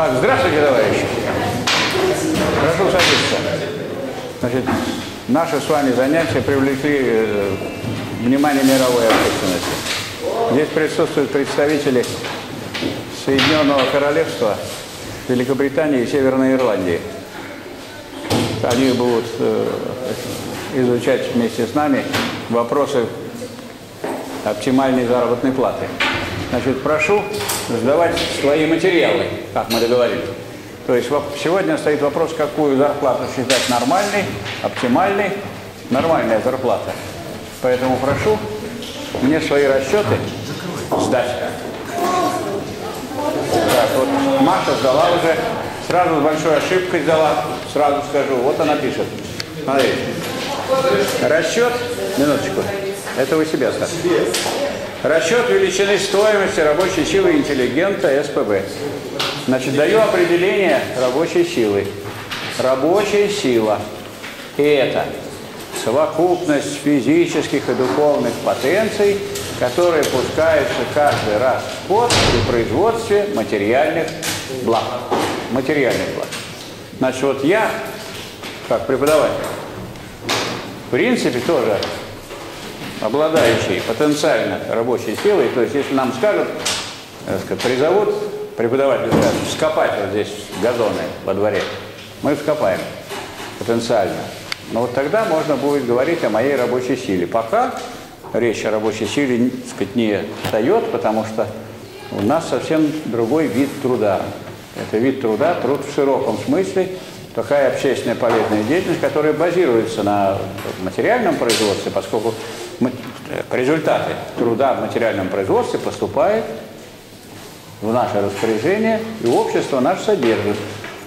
Так, здравствуйте, товарищи. Прошу садиться. Значит, наши с вами занятия привлекли э, внимание мировой общественности. Здесь присутствуют представители Соединенного Королевства, Великобритании и Северной Ирландии. Они будут э, изучать вместе с нами вопросы оптимальной заработной платы. Значит, прошу сдавать свои материалы, как мы договорились. То есть сегодня стоит вопрос, какую зарплату считать нормальной, оптимальной, нормальная зарплата. Поэтому прошу мне свои расчеты сдать. Так, вот Маша сдала уже, сразу с большой ошибкой сдала, сразу скажу, вот она пишет. Смотрите. Расчет, минуточку, это вы себе оставьте. Расчет величины стоимости рабочей силы интеллигента СПБ. Значит, даю определение рабочей силы. Рабочая сила – это совокупность физических и духовных потенций, которые пускаются каждый раз в ход при производстве материальных благ. Материальных благ. Значит, вот я, как преподаватель, в принципе, тоже обладающий потенциально рабочей силой, то есть если нам скажут, сказать, призовут преподаватель скажет, вскопать вот здесь газоны во дворе, мы вскопаем потенциально. Но вот тогда можно будет говорить о моей рабочей силе. Пока речь о рабочей силе так сказать, не встает, потому что у нас совсем другой вид труда. Это вид труда, труд в широком смысле, такая общественная полезная деятельность, которая базируется на материальном производстве, поскольку результаты труда в материальном производстве поступают в наше распоряжение, и общество наше содержит.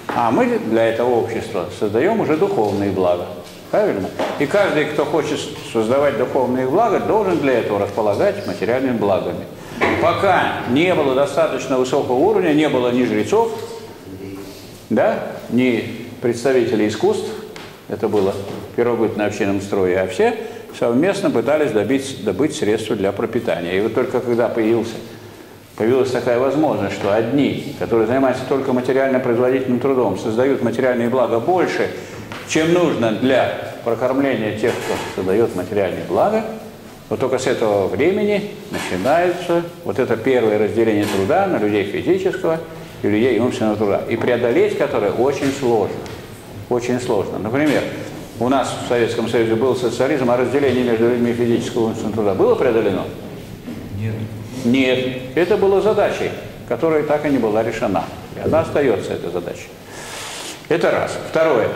А мы для этого общества создаем уже духовные блага. Правильно? И каждый, кто хочет создавать духовные блага, должен для этого располагать материальными благами. Пока не было достаточно высокого уровня, не было ни жрецов, да, ни представителей искусств, это было в первобытном общинном строе, а все совместно пытались добить, добыть средства для пропитания. И вот только когда появился, появилась такая возможность, что одни, которые занимаются только материально-производительным трудом, создают материальные блага больше, чем нужно для прокормления тех, кто создает материальные блага, вот только с этого времени начинается вот это первое разделение труда на людей физического и людей умственного труда. И преодолеть которое очень сложно очень сложно. Например, у нас в Советском Союзе был социализм, а разделение между людьми физического и умственного труда было преодолено? Нет. Нет. Это было задачей, которая так и не была решена. И она остается, эта задача. Это раз. Второе.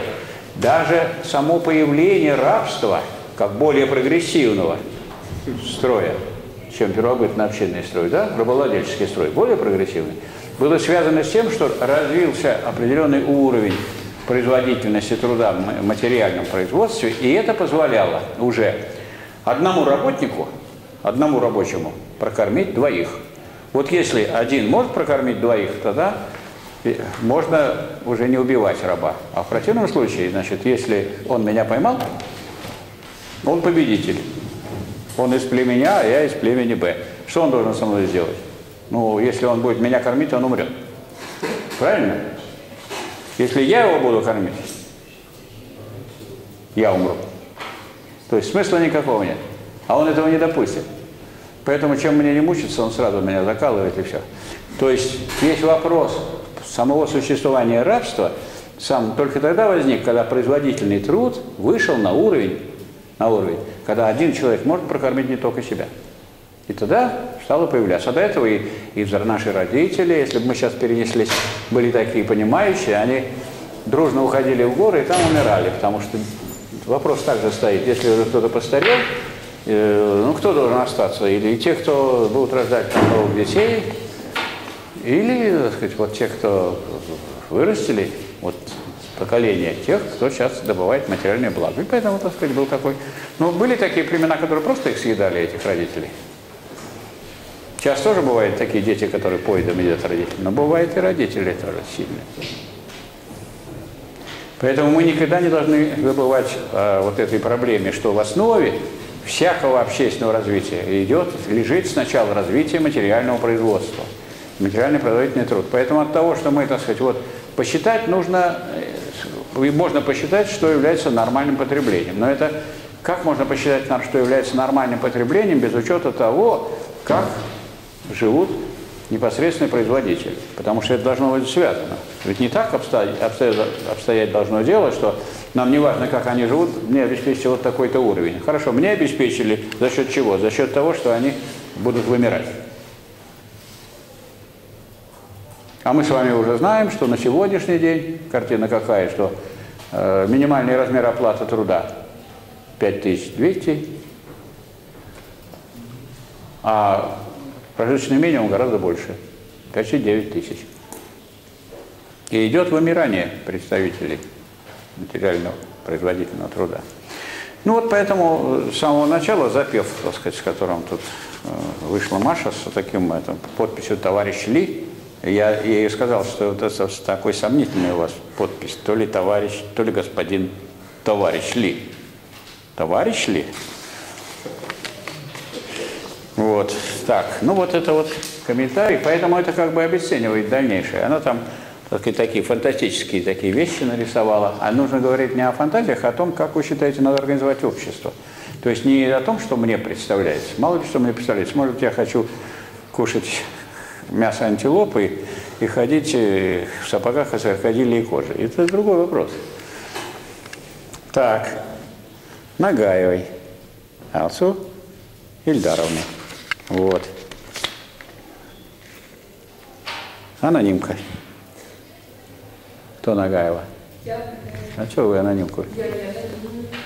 Даже само появление рабства, как более прогрессивного строя, чем первобытно-общинный строй, да, рабовладельческий строй, более прогрессивный, было связано с тем, что развился определенный уровень производительности труда в материальном производстве, и это позволяло уже одному работнику, одному рабочему прокормить двоих. Вот если один может прокормить двоих, тогда можно уже не убивать раба. А в противном случае, значит, если он меня поймал, он победитель. Он из племени А, а я из племени Б. Что он должен со мной сделать? Ну, если он будет меня кормить, он умрет. Правильно? Если я его буду кормить, я умру. То есть смысла никакого нет. А он этого не допустит. Поэтому чем мне не мучиться, он сразу меня закалывает и все. То есть весь вопрос самого существования рабства сам только тогда возник, когда производительный труд вышел на уровень, на уровень, когда один человек может прокормить не только себя. И тогда стало появляться. А до этого и, и наши родители, если бы мы сейчас перенеслись, были такие понимающие, они дружно уходили в горы и там умирали, потому что вопрос также стоит. Если уже кто-то постарел, э, ну кто должен остаться? Или те, кто будут рождать новых детей, или, так сказать, вот те, кто вырастили, вот поколение тех, кто сейчас добывает материальные блага. И поэтому, так сказать, был такой... Ну, были такие племена, которые просто их съедали, этих родителей. Сейчас тоже бывают такие дети, которые поедом едят родители, но бывают и родители тоже сильные. Поэтому мы никогда не должны забывать о вот этой проблеме, что в основе всякого общественного развития идет, лежит сначала развитие материального производства. материальный производительный труд. Поэтому от того, что мы, так сказать, вот посчитать нужно, э, можно посчитать, что является нормальным потреблением. Но это как можно посчитать, что является нормальным потреблением без учета того, как живут непосредственный производитель. Потому что это должно быть связано. Ведь не так обстоять, обстоять должно дело, что нам не важно, как они живут, мне обеспечили вот такой-то уровень. Хорошо, мне обеспечили за счет чего? За счет того, что они будут вымирать. А мы с вами уже знаем, что на сегодняшний день, картина какая, что э, минимальный размер оплаты труда 5200, а прожиточный минимум гораздо больше, почти 9 тысяч. И идет вымирание представителей материального производительного труда. Ну вот поэтому с самого начала запев, так сказать, с которым тут э, вышла Маша, с таким это, подписью «Товарищ Ли», я ей сказал, что вот это такой сомнительный у вас подпись, то ли товарищ, то ли господин товарищ Ли. Товарищ Ли? Вот, так, ну вот это вот комментарий, поэтому это как бы обесценивает дальнейшее. Она там так такие фантастические такие вещи нарисовала. А нужно говорить не о фантазиях, а о том, как вы считаете, надо организовать общество. То есть не о том, что мне представляется. Мало ли что мне представляется. Может, я хочу кушать мясо антилопы и ходить э, в сапогах из крокодилей кожи. Это другой вопрос. Так, Нагаевой Алсу Ильдаровны. Вот. Анонимка. Кто Нагаева? А что вы анонимку?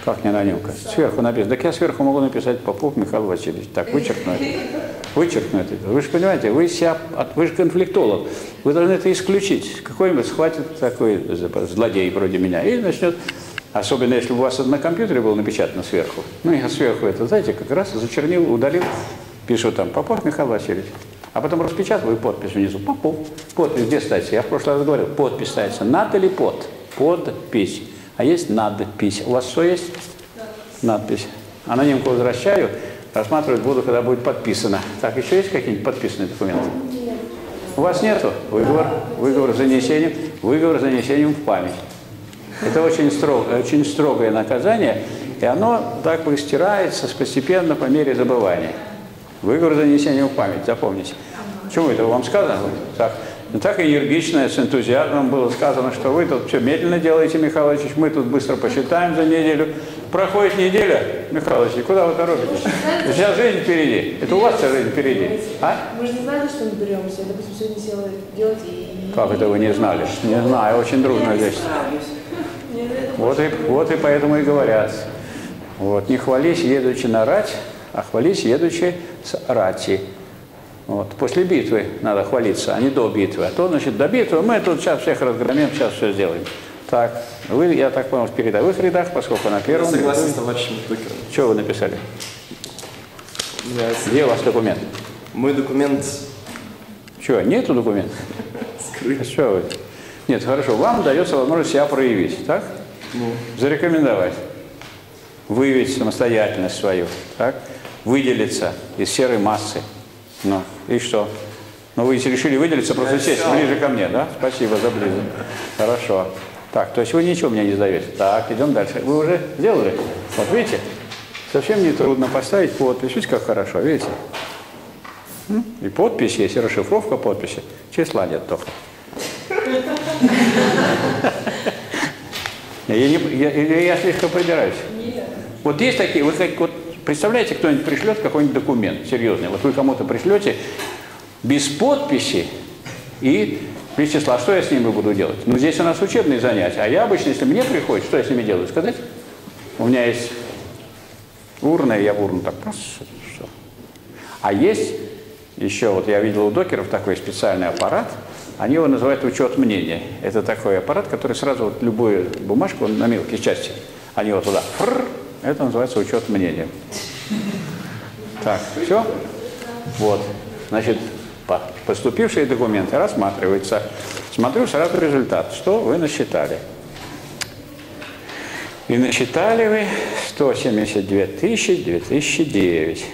Как не анонимка? Сверху написано. Так я сверху могу написать Попов Михаил Васильевич. Так, вычеркну это. Вычеркну это. Вы же понимаете, вы себя, вы же конфликтолог. Вы должны это исключить. Какой-нибудь схватит такой злодей вроде меня и начнет Особенно, если у вас на компьютере было напечатано сверху. Ну, я сверху это, знаете, как раз зачернил, удалил, пишу там «Попов Михаил Васильевич». А потом распечатываю подпись внизу. Попов. Подпись где ставится? Я в прошлый раз говорил. Подпись ставится. Над или под? Подпись. А есть надпись. У вас что есть? Надпись. Анонимку возвращаю. Рассматривать буду, когда будет подписано. Так, еще есть какие-нибудь подписанные документы? У вас нету? Выговор, выговор занесением, выговор занесением в память. Это очень, строг, очень строгое наказание, и оно так бы стирается постепенно по мере забывания. Выговор занесения в память, запомните. Почему это вам сказано? Так, ну, так энергично, с энтузиазмом было сказано, что вы тут все медленно делаете, Михаил Ильич, мы тут быстро посчитаем за неделю. Проходит неделя, Михаил Ильич, куда вы торопитесь? Сейчас жизнь впереди. Это у вас вся жизнь впереди. А? Мы же не знали, что мы беремся. Я, допустим, сегодня села делать и... Как это вы не знали? Не знаю, очень трудно здесь. Вот и, вот и поэтому и говорят. Вот, не хвались, едучи на рать, а хвались, едучи с рати. Вот. После битвы надо хвалиться, а не до битвы. А то, значит, до битвы мы тут сейчас всех разгромим, сейчас все сделаем. Так, вы, я так понял, в рядах, поскольку на первом... Я согласен с товарищем Токером. Что вы написали? Я... Где у вас документ? Мой документ... Что, нету документа? Скрыт. А что вы? Нет, хорошо, вам дается возможность себя проявить, так? Ну, Зарекомендовать, выявить самостоятельность свою, так? Выделиться из серой массы. Ну, и что? Ну, вы решили выделиться, просто сесть ближе ко мне, да? Спасибо за близость. Хорошо. Так, то есть вы ничего мне не сдаете. Так, идем дальше. Вы уже сделали? Вот видите? Совсем не трудно поставить подпись. Видите, как хорошо, видите? И подпись есть, и расшифровка подписи. Числа нет только. Я, не, я, я, я слишком придираюсь. Вот есть такие, как, вот представляете, кто-нибудь пришлет какой-нибудь документ серьезный, вот вы кому-то пришлете без подписи и числа, что я с ними буду делать? Ну, здесь у нас учебные занятия, а я обычно, если мне приходит, что я с ними делаю, сказать? У меня есть урна, и я в урну так просто? А есть еще, вот я видел у докеров такой специальный аппарат, они его называют учет мнения. Это такой аппарат, который сразу вот любую бумажку на мелкие части, они его туда, фррр, это называется учет мнения. Так, все? Вот. Значит, поступившие документы рассматриваются. Смотрю сразу результат. Что вы насчитали? И насчитали вы 172 тысячи 2009.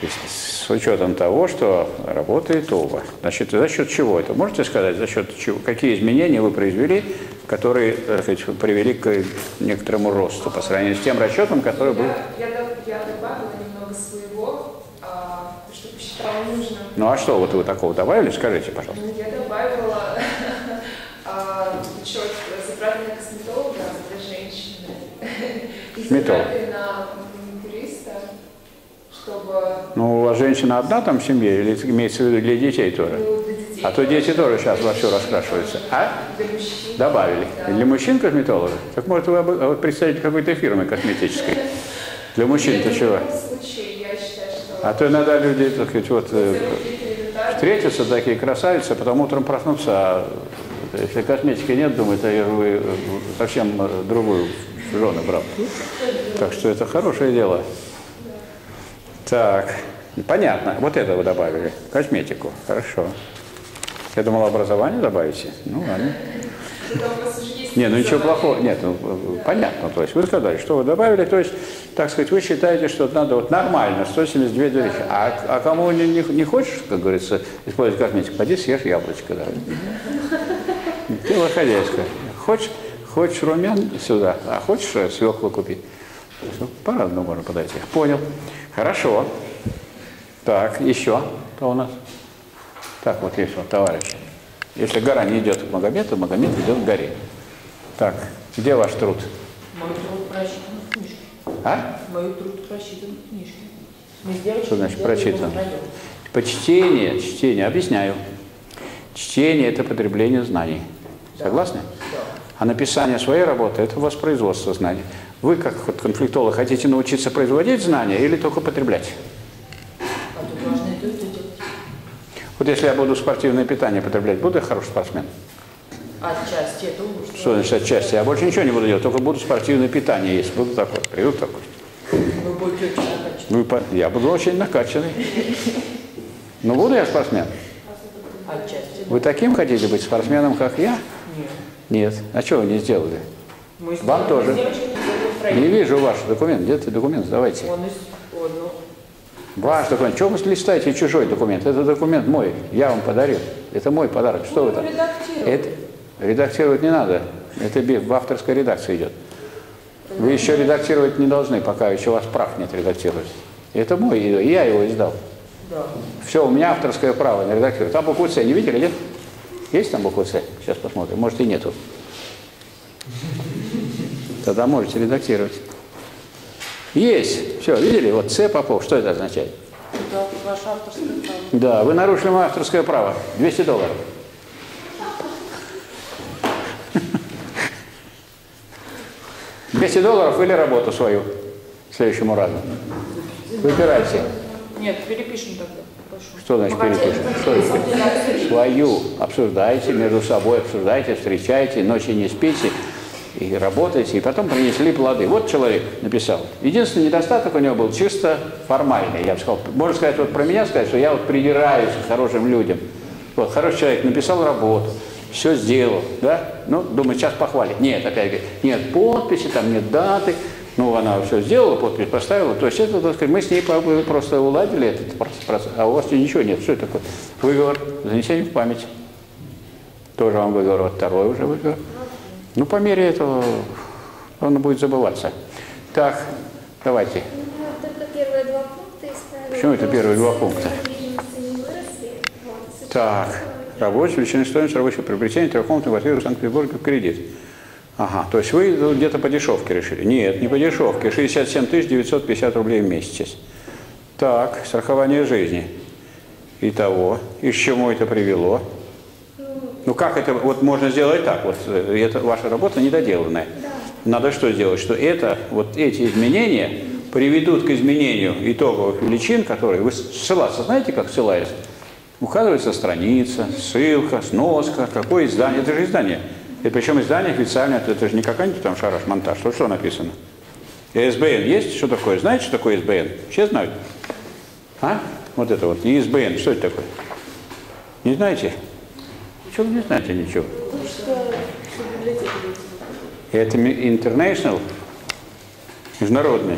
То есть с учетом того, что работает оба. Значит, за счет чего это? Можете сказать, за счет чего? Какие изменения вы произвели, которые сказать, привели к некоторому росту по сравнению с тем расчетом, который был? Я, я, я добавила немного своего, а, что посчитала нужно. Ну а что вот вы такого добавили? Скажите, пожалуйста. Ну, Я добавила а, учет затраты на косметолога для женщины и Косметолог. затраты на маникюриста, чтобы Ну, у вас женщина одна там в семье или имеется в виду для детей тоже? ну. А то дети тоже сейчас вовсю раскрашиваются. А? Для мужчин. Добавили. Для мужчин косметолога? Так может вы а представитель какой-то фирмы косметической? Для мужчин-то чего? А то иногда люди, так сказать, вот э, встретятся такие красавицы, а потом утром проснутся, а если косметики нет, думают, а я вы э, совсем э, другую жену брал. Так что это хорошее дело. Так, понятно. Вот это вы добавили. Косметику. Хорошо. Я думал, образование добавите. Ну, ладно. Когда у вас уже есть Не, ну ничего плохого. Нет, ну, э, понятно. То есть вы сказали, что вы добавили. То есть, так сказать, вы считаете, что надо вот нормально, 172 вещи. А, а кому не, не, не хочешь, как говорится, использовать косметику, пойди съешь яблочко. Да. Дело хозяйское. Хочешь, хочешь румян сюда, а хочешь свеклу купить. Всё, По-разному можно подойти. Понял. Хорошо. Так, еще. Кто у нас? Так, вот есть вот товарищ. Если гора не идет к Магомету, Магомед идет к горе. Так, где ваш труд? Мой труд просчитан в книжке. А? Мой труд просчитан в книжке. Девочкой Что значит прочитан? втроем. Почтение, чтение, объясняю. Чтение – это потребление знаний. Согласны? А написание своей работы – это воспроизводство знаний. Вы, как конфликтолог, хотите научиться производить знания или только потреблять? А тут важно и то, и то делать. Вот если я буду спортивное питание потреблять, буду я хороший спортсмен? Отчасти это уж. Что значит отчасти? Я больше ничего не буду делать, только буду спортивное питание есть. Буду такой, приду такой. Вы будете очень накачаны. Ну, и по- я буду очень накачанный. Ну, буду я спортсмен. Отчасти. Вы таким хотите быть спортсменом, как я? Нет. Нет. А что вы не сделали? Мы Вам тоже. Не вижу ваш документ. Где ты документ? Давайте. Он из... Ваш документ. Чего вы листаете чужой документ? Это документ мой. Я вам подарил. Это мой подарок. Что вы там? Это редактировать не надо. Это в авторской редакции идет. Вы еще редактировать не должны, пока еще у вас прав нет редактировать. Это мой, и я его издал. да. Все, у меня авторское право на редактировать. Там букву С не видели, нет? Есть там буква С? Сейчас посмотрим. Может и нету. Тогда можете редактировать. Есть. Все, видели? Вот С Попов. Что это означает? Это ваше авторское право. Да, вы нарушили мое авторское право. 200 долларов. Двести долларов или работу свою следующему разу. Выбирайте. Нет, перепишем тогда. Прошу. Что значит перепишем? Что переписать. Свою обсуждайте, между собой обсуждайте, встречайте, ночи не спите и работайте, и потом принесли плоды. Вот человек написал. Единственный недостаток у него был чисто формальный, я бы сказал. Можно сказать, вот про меня сказать, что я вот придираюсь к хорошим людям. Вот, хороший человек написал работу, все сделал, да? Ну, думаю, сейчас похвалит. Нет, опять говорит, нет подписи, там нет даты. Ну, она все сделала, подпись поставила. То есть это, так сказать, мы с ней просто уладили этот процесс. А у вас ничего нет. Что это такое? Выговор, занесение в память. Тоже вам выговор, вот второй уже выговор. Ну, по мере этого он будет забываться. Так, давайте. Почему это первые два пункта? Так, рабочая величина стоимость рабочего приобретения трехкомнатной квартиры в Санкт-Петербурге в кредит. Ага, то есть вы где-то по дешевке решили? Нет, не по дешевке. 67 950 рублей в месяц. Так, страхование жизни. Итого, и к чему это привело? Ну как это, вот можно сделать так, вот э, это ваша работа недоделанная. Надо что сделать, что это, вот эти изменения приведут к изменению итоговых величин, которые вы ссылаться, знаете, как ссылаются? Указывается страница, ссылка, сноска, какое издание, это же издание. И причем издание официальное, это же не какая-нибудь там шараш-монтаж, что, что написано? И СБН есть? Что такое? Знаете, что такое СБН? Все знают? А? Вот это вот, ИСБН, что это такое? Не знаете? Чего не знаете ничего? Это ми- International, международный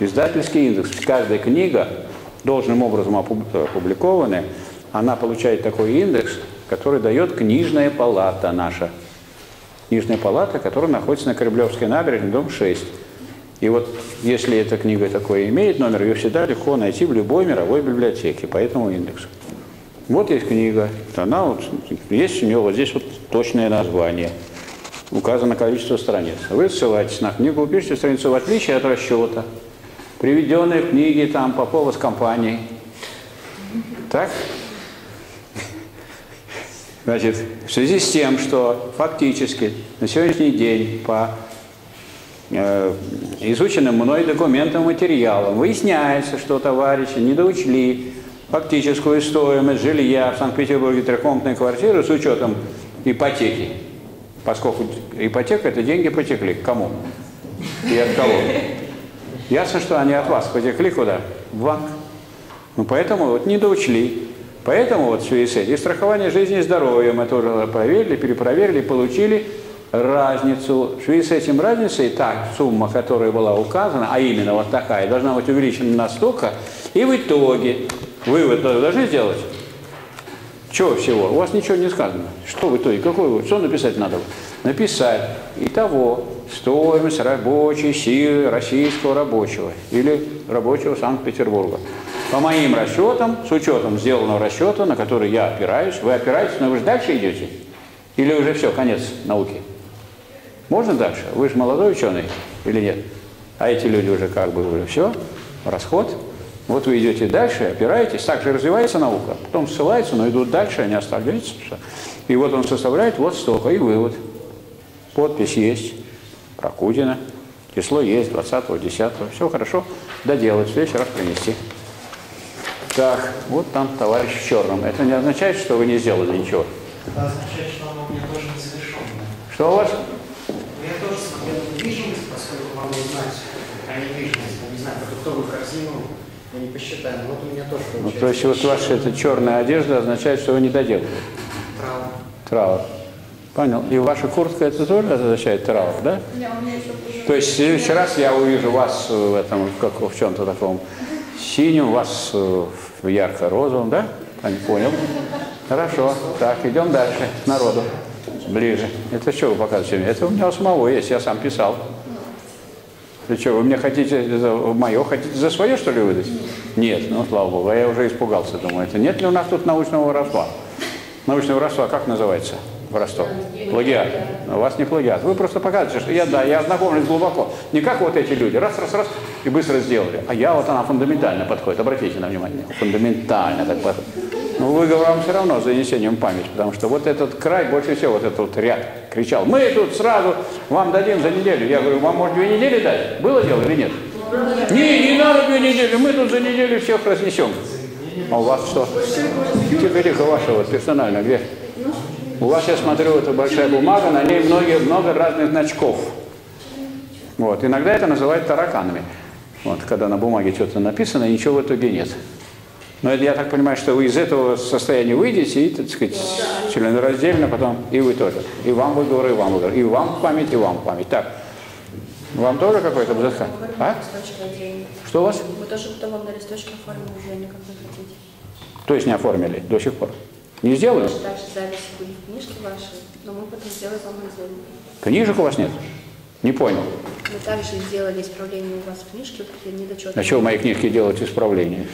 издательский индекс. Каждая книга должным образом опуб- опубликованы, она получает такой индекс, который дает книжная палата наша. Книжная палата, которая находится на Кремлевской набережной, дом 6. И вот если эта книга такой имеет номер, ее всегда легко найти в любой мировой библиотеке по этому индексу. Вот есть книга, она вот, есть у нее вот здесь вот точное название, указано количество страниц. Вы ссылаетесь на книгу, пишете страницу в отличие от расчета, приведенные в книге там Попова с компанией. Так? Значит, в связи с тем, что фактически на сегодняшний день по э, изученным мной документам, материалам выясняется, что товарищи не доучли фактическую стоимость жилья в Санкт-Петербурге трехкомнатной квартиры с учетом ипотеки. Поскольку ипотека – это деньги потекли. К кому? И от кого? Ясно, что они от вас потекли куда? В банк. Ну, поэтому вот не доучли. Поэтому вот в связи с этим и страхование жизни и здоровья мы тоже проверили, перепроверили, получили разницу. В связи с этим разницей, так, сумма, которая была указана, а именно вот такая, должна быть увеличена настолько, и в итоге вывод вы должны сделать. Чего всего? У вас ничего не сказано. Что в итоге? Какой вывод? Что написать надо? Написать итого стоимость рабочей силы российского рабочего или рабочего Санкт-Петербурга. По моим расчетам, с учетом сделанного расчета, на который я опираюсь, вы опираетесь, но вы же дальше идете? Или уже все, конец науки? Можно дальше? Вы же молодой ученый или нет? А эти люди уже как бы уже все, расход. Вот вы идете дальше, опираетесь, так же развивается наука, потом ссылается, но идут дальше, они оставляются. И вот он составляет вот столько, и вывод. Подпись есть, Прокудина, число есть, 20-го, 10-го, все хорошо, доделать, в следующий раз принести. Так, вот там товарищ в черном. Это не означает, что вы не сделали ничего. Это означает, что оно у меня тоже несовершенное. Что у вас? Я тоже смотрел недвижимость, поскольку могу знать о недвижимости, но не знаю, продуктовую корзину Но вот у меня тоже Ну, получается. то есть вот ваша эта черная одежда означает, что вы не доделали. Траур. Траур. Понял. И ваша куртка это тоже означает траур, да? То есть в следующий раз я увижу вас в этом, как в чем-то таком синем, вас э, в ярко-розовом, да? А, не понял. Хорошо. Так, идем дальше, к народу. Ближе. Это что вы показываете мне? Это у меня у самого есть, я сам писал. Вы что, вы мне хотите за мое, хотите за свое, что ли, выдать? Нет, ну, слава богу, а я уже испугался, думаю, это нет ли у нас тут научного воровства? Научное воровство как называется? Воровство. Плагиат. У вас не плагиат. Вы просто показываете, что я, да, я ознакомлюсь глубоко. Не как вот эти люди, раз, раз, раз, и быстро сделали. А я вот она фундаментально подходит. Обратите на внимание. Фундаментально так подходит. Но выговор вам все равно занесением в память, потому что вот этот край, больше всего вот этот вот ряд кричал, мы тут сразу вам дадим за неделю. Я говорю, вам может две недели дать? Было дело или нет? Не, не надо две недели, мы тут за неделю всех разнесем. А у вас что? Тихо-тихо вашего персонально, где? У вас, я смотрю, это большая бумага, на ней многие, много разных значков. Вот. Иногда это называют тараканами. Вот, когда на бумаге что-то написано, ничего в итоге нет. Но это, я так понимаю, что вы из этого состояния выйдете и, так сказать, членораздельно потом, и вы тоже. И вам выговор, и вам выговор. И вам память, и вам память. Так, вам тоже какой-то БЗХ? А? Что у вас? Мы тоже потом вам на листочке оформим уже, как вы хотите. То есть не оформили до сих пор? Не сделали? Также записи были в книжке вашей, но мы потом сделаем вам отдельно. Книжек у вас нет? Не понял. Мы также сделали исправление у вас в книжке, где недочеты. А что в моей книжке делать исправление?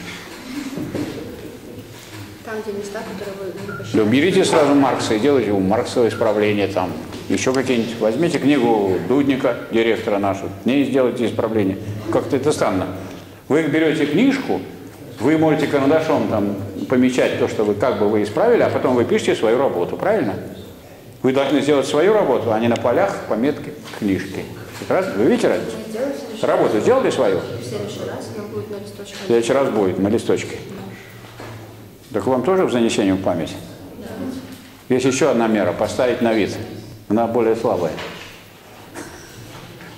Там, где места, которые вы не Да посчитали. берите сразу Маркса и делайте у Маркса исправление там. Еще какие-нибудь. Возьмите книгу Дудника, директора нашу, в ней сделайте исправление. Как-то это странно. Вы берете книжку, вы можете карандашом там помечать то, что вы как бы вы исправили, а потом вы пишете свою работу, правильно? Вы должны сделать свою работу, а не на полях пометки книжки. Раз, вы видите разницу? Работу сделали свою? В следующий раз она будет на листочке. В следующий раз будет на листочке. Так вам тоже в занесении в память? Есть еще одна мера, поставить на вид. Она более слабая.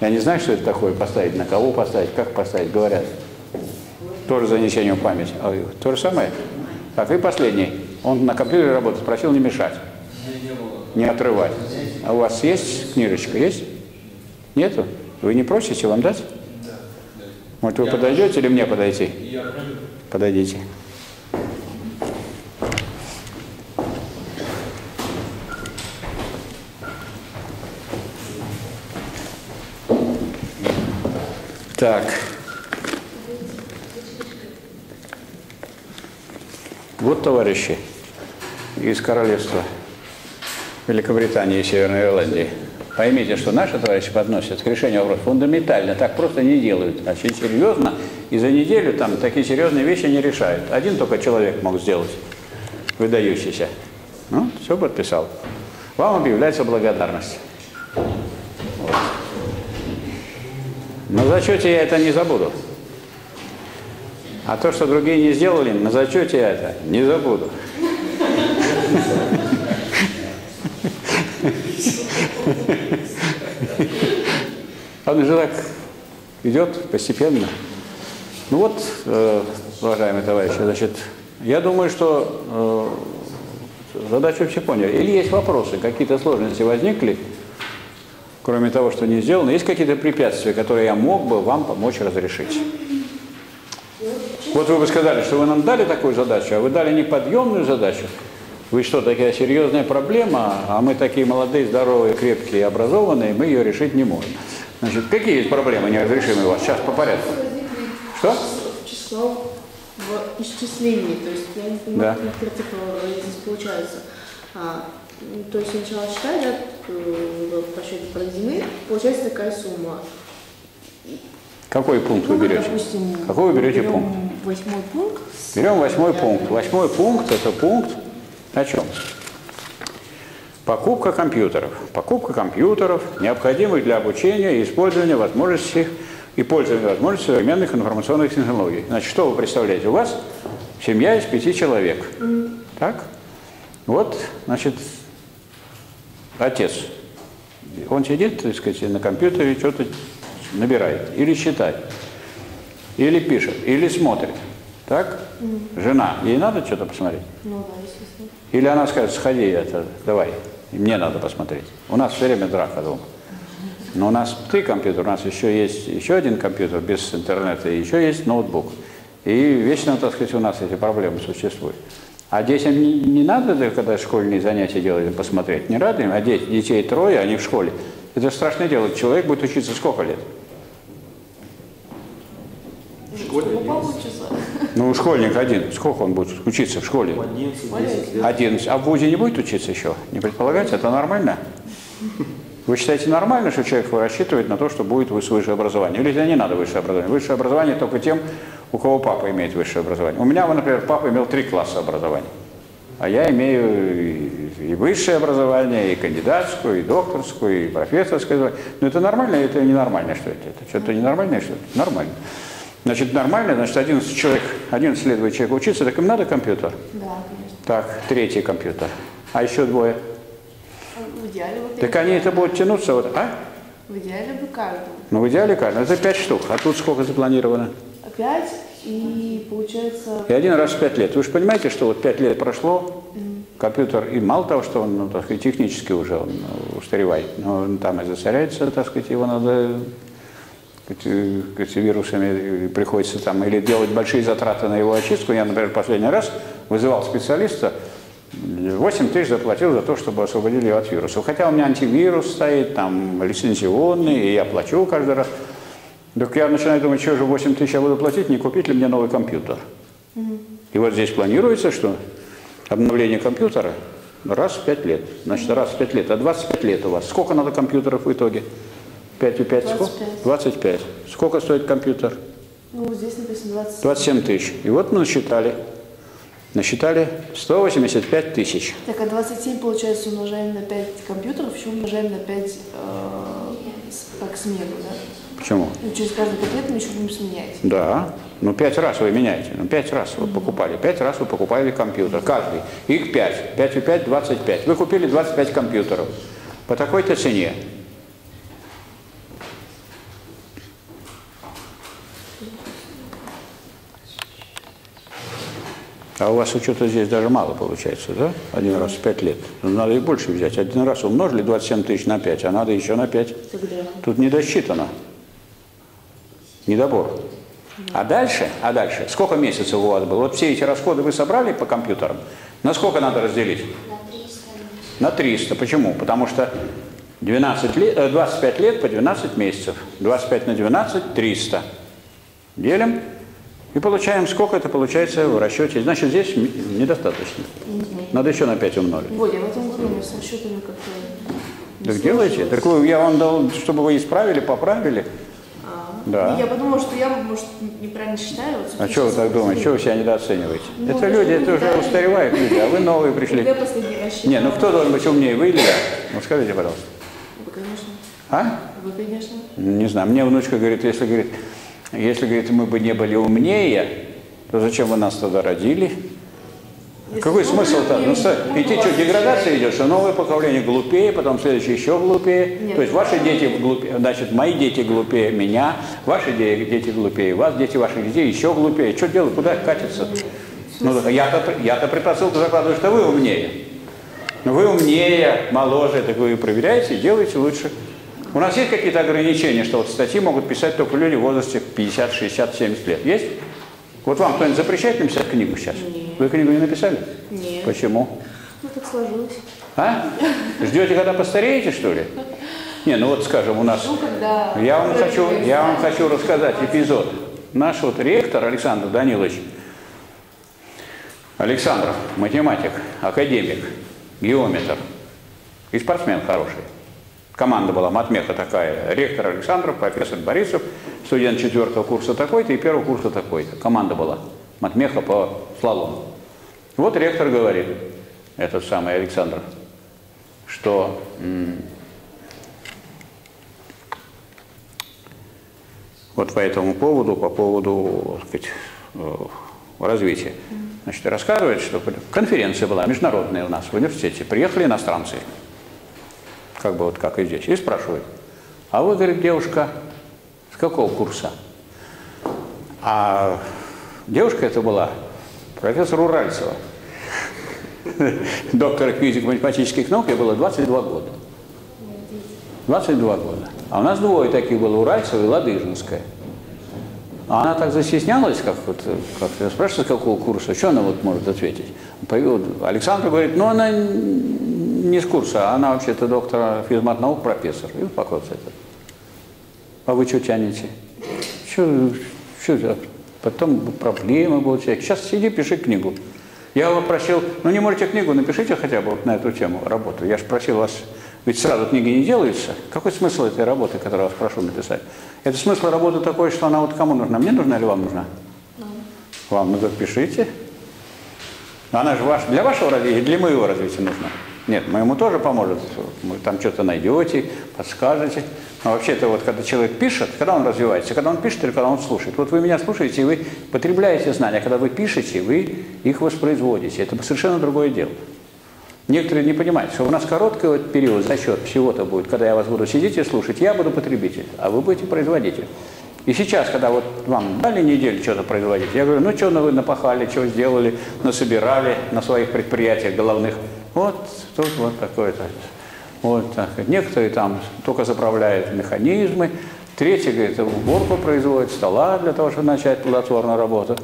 Я не знаю, что это такое, поставить, на кого поставить, как поставить, говорят. Тоже занесение в память. А, то же самое? Так, и последний. Он на компьютере работает, просил не мешать. Не отрывать. А у вас есть книжечка? Есть? Нету? Вы не просите вам дать? Может, вы подойдете или мне подойти? Подойдите. Так. Товарищи, из королевства Великобритании и Северной Ирландии. Поймите, что наши товарищи подносят к решению вопроса фундаментально, так просто не делают. Очень серьезно, и за неделю там такие серьезные вещи не решают. Один только человек мог сделать, выдающийся. Ну, все подписал. Вам объявляется благодарность. Вот. На зачете я это не забуду. А то, что другие не сделали, на зачете это не забуду. Он же так идет постепенно. Ну вот, э, уважаемые товарищи, значит, я думаю, что э, задачу все поняли. Или есть вопросы, какие-то сложности возникли, кроме того, что не сделано, есть какие-то препятствия, которые я мог бы вам помочь разрешить? Вот вы бы сказали, что вы нам дали такую задачу, а вы дали неподъемную задачу. Вы что, такая серьезная проблема, а мы такие молодые, здоровые, крепкие, образованные, мы ее решить не можем. Значит, какие есть проблемы неразрешимые у вас? Сейчас по порядку. Что? Число в исчислении, то есть я не понимаю, Да. как цифра здесь получается. А, то есть сначала считали, да, э, по счету проведены, получается такая сумма. Какой пункт вы Ну, берете? Допустим, Какой вы берете берем пункт? Восьмой пункт. Берем восьмой пункт. Восьмой пункт – это пункт о чем? Покупка компьютеров. Покупка компьютеров, необходимых для обучения и использования возможностей и пользования возможностей современных информационных технологий. Значит, что вы представляете? У вас семья из пяти человек. Так? Вот, значит, отец. Он сидит, так сказать, на компьютере что-то набирает. Или считает. Или пишет. Или смотрит. Так? Жена. Ей надо что-то посмотреть? Ну да, естественно. Или она скажет, сходи, это, давай, мне надо посмотреть. У нас все время драка дома. Но у нас ты компьютер, у нас еще есть еще один компьютер без интернета, и еще есть ноутбук. И вечно, так сказать, у нас эти проблемы существуют. А детям не, не надо, да, когда школьные занятия делать, посмотреть? Не рады им? А деть- детей трое, они в школе. Это же страшное дело. Человек будет учиться сколько лет? Ну, получится. Ну, школьник один. Сколько он будет учиться в школе? 11-10 лет. 11. А в ВУЗе не будет учиться еще? Не предполагаете? Это нормально? Вы считаете нормально, что человек рассчитывает на то, что будет выс- высшее образование? Или это не надо высшее образование? Высшее образование только тем, у кого папа имеет высшее образование. У меня, например, папа имел три класса образования. А я имею и- высшее образование, и кандидатскую, и докторскую, и профессорское. образование. Но это нормально или это ненормально, что это? Это что-то ненормальное, что ли? Нормально. Значит, нормально, значит, 11 человек, 11 лет будет человек учиться, так им надо компьютер? Да, конечно. Так, третий компьютер. А еще двое. В идеале вот Так они это будут тянуться, вот, а? В идеале бы каждому. Ну, в идеале каждый. Это пять штук. А тут сколько запланировано? Опять, и получается... И один раз в пять лет. Вы же понимаете, что вот пять лет прошло, компьютер, и мало того, что он, ну, так сказать, технически уже он устаревает, но он там и засоряется, так сказать, его надо сказать, вирусами, приходится там или делать большие затраты на его очистку. Я, например, последний раз вызывал специалиста, 8 тысяч заплатил за то, чтобы освободили его от вирусов. Хотя у меня антивирус стоит, там лицензионный, и я плачу каждый раз. Так я начинаю думать, что же 8 тысяч я буду платить, не купить ли мне новый компьютер. И вот здесь планируется, что обновление компьютера раз в 5 лет. Значит, раз в 5 лет. А 25 лет у вас. Сколько надо компьютеров в итоге? 5 и 5 сколько? 25. 25. Сколько стоит компьютер? Ну, здесь написано 20... 27 тысяч. И вот мы насчитали. Насчитали 185 тысяч. Так, а 27, получается, умножаем на 5 компьютеров, еще умножаем на 5, э, с- как смену, да? Почему? Ну, через каждый 5 лет мы еще будем сменять. Да. Ну, пять раз вы меняете. Ну, пять раз вы покупали. Пять раз вы покупали компьютер. Каждый. Их пять. Пять и пять – 25. Вы купили 25 компьютеров. По такой-то цене. А у вас учета здесь даже мало получается, да? Один раз в пять лет. Ну, надо и больше взять. Один раз умножили 27 тысяч на 5, а надо еще на 5. Тогда Тут не досчитано. Недобор. А дальше, а дальше, сколько месяцев у вас было? Вот все эти расходы вы собрали по компьютерам? На сколько надо разделить? На 300 На 300. Почему? Потому что 12 лет, э, 25 лет по 12 месяцев. 25 на 12 – 300. Делим и получаем, сколько это получается в расчете. Значит, здесь недостаточно. Надо еще на 5 умножить. Я в этом году у меня с расчетами как-то... Так делайте. Так я вам дал, чтобы вы исправили, поправили. А, Да. Я подумала, что я, может, неправильно считаю. вот А что вы так думаете? Что вы себя недооцениваете? Ну, это люди, это уже устаревают люди, а вы новые пришли. Когда последний раз считала? Не, ну кто должен быть умнее, вы или я? Ну скажите, пожалуйста. Вы, конечно. А? Вы, конечно. Не знаю, мне внучка говорит, если, говорит, если говорит, мы бы не были умнее, то зачем вы нас тогда родили? Если Какой смысл-то? Ну, идти что, деградация идет, что новое поколение глупее, потом следующее еще глупее. Нет. То есть ваши дети глупее, значит, мои дети глупее меня, ваши де- дети глупее вас, дети ваших детей еще глупее. Что делать, куда катиться? Ну, я-то, я-то предпосылку закладываю, что вы умнее. Ну, вы умнее, моложе, так вы проверяете, делаете лучше. У нас есть какие-то ограничения, что вот статьи могут писать только люди в возрасте 50, 60, 70 лет? Есть? Вот вам кто-нибудь запрещает написать книгу сейчас? Нет. Вы книгу не написали? Нет. Почему? Ну, так сложилось. А? Ждете, когда постареете, что ли? Не, ну вот скажем, у нас... Ну, когда... Я вам хочу, я вам хочу рассказать эпизод. Наш вот ректор Александр Данилович Александров, математик, академик, геометр и спортсмен хороший. Команда была матмеха такая. Ректор Александров, профессор Борисов, студент четвертого курса такой-то и первого курса такой-то. Команда была. Матмеха по слалому. Вот ректор говорит, этот самый Александров, что вот по этому поводу, по поводу так сказать, э, развития. Значит, рассказывает, что конференция была международная у нас в университете. Приехали иностранцы, как бы вот как и здесь, и спрашивают, а вы, говорит, девушка, с какого курса? А девушка это была профессор Уральцева, доктор физико-математических наук, ей было 22 года. 22 года. А у нас двое таких было, Уральцева и Ладыжинская. А она так застеснялась, как вот, как я спрашиваю, с какого курса, что она вот может ответить? Александр говорит, ну она не с курса, она вообще-то доктор физмат-наук, профессор. И успокоился это. А вы что тянете? Что, что Потом проблемы будут всякие. Сейчас сиди, пиши книгу. Я его просил, ну не можете книгу, напишите хотя бы вот на эту тему работу. Я же просил вас, ведь сразу книги не делаются. Какой смысл этой работы, которую вас прошу написать? Это смысл работы такой, что она вот кому нужна? Мне нужна или вам нужна? Вам, ну так пишите. Она же ваш, для вашего развития для моего развития нужна. Нет, моему тоже поможет. Вы там что-то найдете, подскажете. Но вообще-то вот когда человек пишет, когда он развивается, когда он пишет или когда он слушает. Вот вы меня слушаете, и вы потребляете знания. Когда вы пишете, вы их воспроизводите. Это совершенно другое дело. Некоторые не понимают, что у нас короткий вот период за счет всего-то будет, когда я вас буду сидеть и слушать, я буду потребитель, а вы будете производитель. И сейчас, когда вот вам дали неделю что-то производить, я говорю, ну что вы напахали, что сделали, насобирали на своих предприятиях головных. Вот тут вот такое-то. Вот так. Некоторые там только заправляют механизмы, третий, говорит, уборку производит, стола для того, чтобы начать плодотворную работу.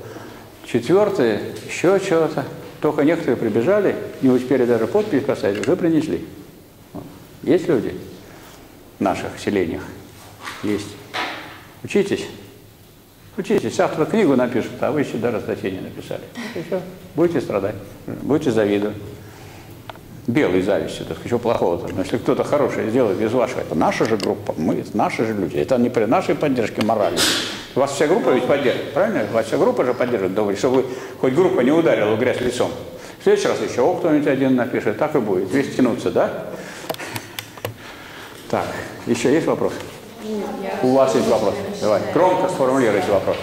Четвертый, еще чего-то. Только некоторые прибежали, не успели даже подпись поставить, уже принесли. Есть люди в наших селениях? Есть. Учитесь. Учитесь. Завтра книгу напишут, а вы еще статьи не написали. И. Будете страдать, будете завидовать. Белой завистью, так сказать, плохого-то. Но если кто-то хорошее сделает без вашего, это наша же группа, мы, наши же люди. Это не при нашей поддержке морали. Вас вся группа ведь поддерживает, правильно? Вас вся группа же поддерживает, добрый, чтобы хоть группа не ударила в грязь лицом. В следующий раз еще кто-нибудь один напишет, так и будет. Весь тянуться, да? Так, еще есть вопрос? У вас есть вопрос? Давай, громко сформулируйте вопрос.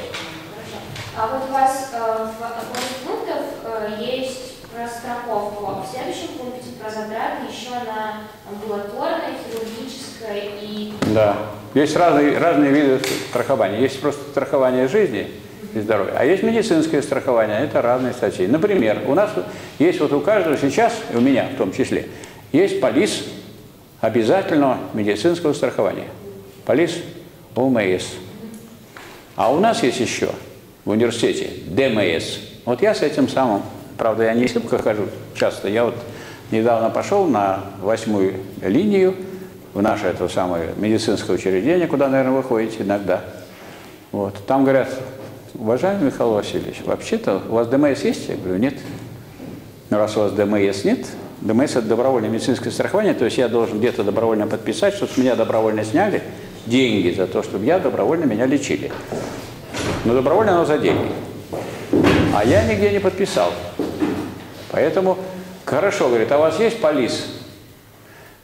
А вот у вас э, в одном из пунктов э, есть про страховку. А в следующем пункте про затраты еще на амбулаторное, хирургическое и... Да. Есть разные, разные виды страхования. Есть просто страхование жизни и здоровья, а есть медицинское страхование, это разные статьи. Например, у нас есть вот у каждого сейчас, и у меня в том числе, есть полис обязательного медицинского страхования. Полис ОМС. А у нас есть еще в университете ДМС. Вот я с этим самым, правда, я не шибко хожу часто, я вот недавно пошел на восьмую линию в наше это самое медицинское учреждение, куда, наверное, вы ходите иногда. Вот. Там говорят, уважаемый Михаил Васильевич, вообще-то у вас ДМС есть? Я говорю, нет. Ну, раз у вас ДМС нет, ДМС – это добровольное медицинское страхование, то есть я должен где-то добровольно подписать, чтобы меня добровольно сняли деньги за то, чтобы я добровольно меня лечили. Но добровольно оно за деньги. А я нигде не подписал. Поэтому, хорошо, говорит, а у вас есть полис?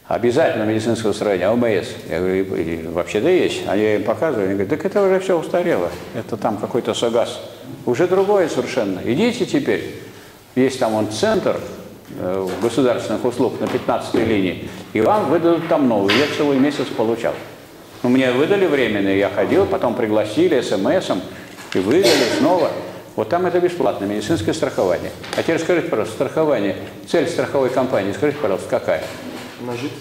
Обязательно медицинское устроение, ОМС? Я говорю, «И- и вообще-то есть. А я им показываю, они говорят, так это уже все устарело. Это там какой-то СОГАС. Уже другое совершенно. Идите теперь. Есть там он центр э, государственных услуг на 15 линии, и вам выдадут там новую. Я целый месяц получал. Ну, мне выдали временный, я ходил, потом пригласили смс-ом и выдали снова. Вот там это бесплатно, медицинское страхование. А теперь скажите, пожалуйста, страхование, цель страховой компании, скажите, пожалуйста, какая? Нажить,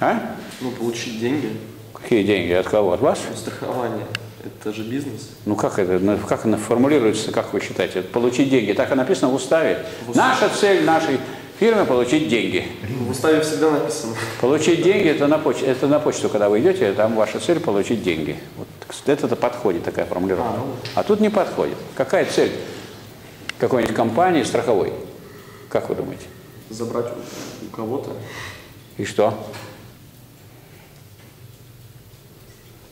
А? ну, получить деньги. Какие деньги? От кого? От вас? Страхование. Это же бизнес. Ну как это, ну, как она формулируется, как вы считаете? Получить деньги. Так и написано в уставе. Наша цель нашей фирмы получить деньги. В уставе всегда написано. Получить деньги это на почту, это на почту, когда вы идете, там ваша цель получить деньги. Вот это-то подходит такая формулировка. А, ну. А тут не подходит. Какая цель какой-нибудь компании страховой? Как вы думаете? Забрать у- у кого-то. И что?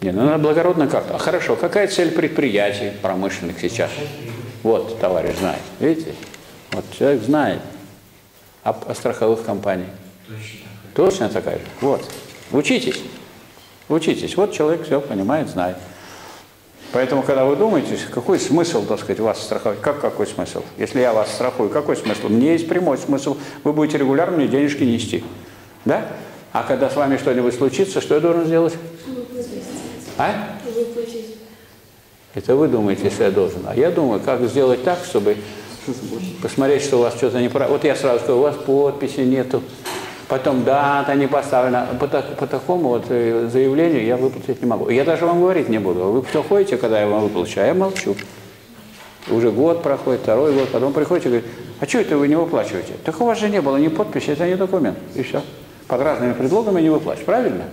Не, ну надо благородно как-то. А хорошо, какая цель предприятий промышленных сейчас? Вот, товарищ знает. Видите? Вот человек знает. А страховых компаний? Точно такая же. Вот. Учитесь. Учитесь. Вот человек все понимает, знает. Поэтому, когда вы думаете, какой смысл, так сказать, вас страховать? Как какой смысл? Если я вас страхую, какой смысл? Мне есть прямой смысл. Вы будете регулярно мне денежки нести. Да? А когда с вами что-нибудь случится, что я должен сделать? А? Это вы думаете, что я должен. А я думаю, как сделать так, чтобы посмотреть, что у вас что-то не правильно. Вот я сразу скажу, у вас подписи нету. Потом дата не поставлена. По, так- по такому вот э, заявлению я выплатить не могу. Я даже вам говорить не буду. Вы все ходите, когда я вам выплачу, а я молчу. Уже год проходит, второй год, потом приходите и говорите, а что это вы не выплачиваете? Так у вас же не было ни подписи, это не документ. И все. Под разными предлогами не выплачиваешь. Правильно?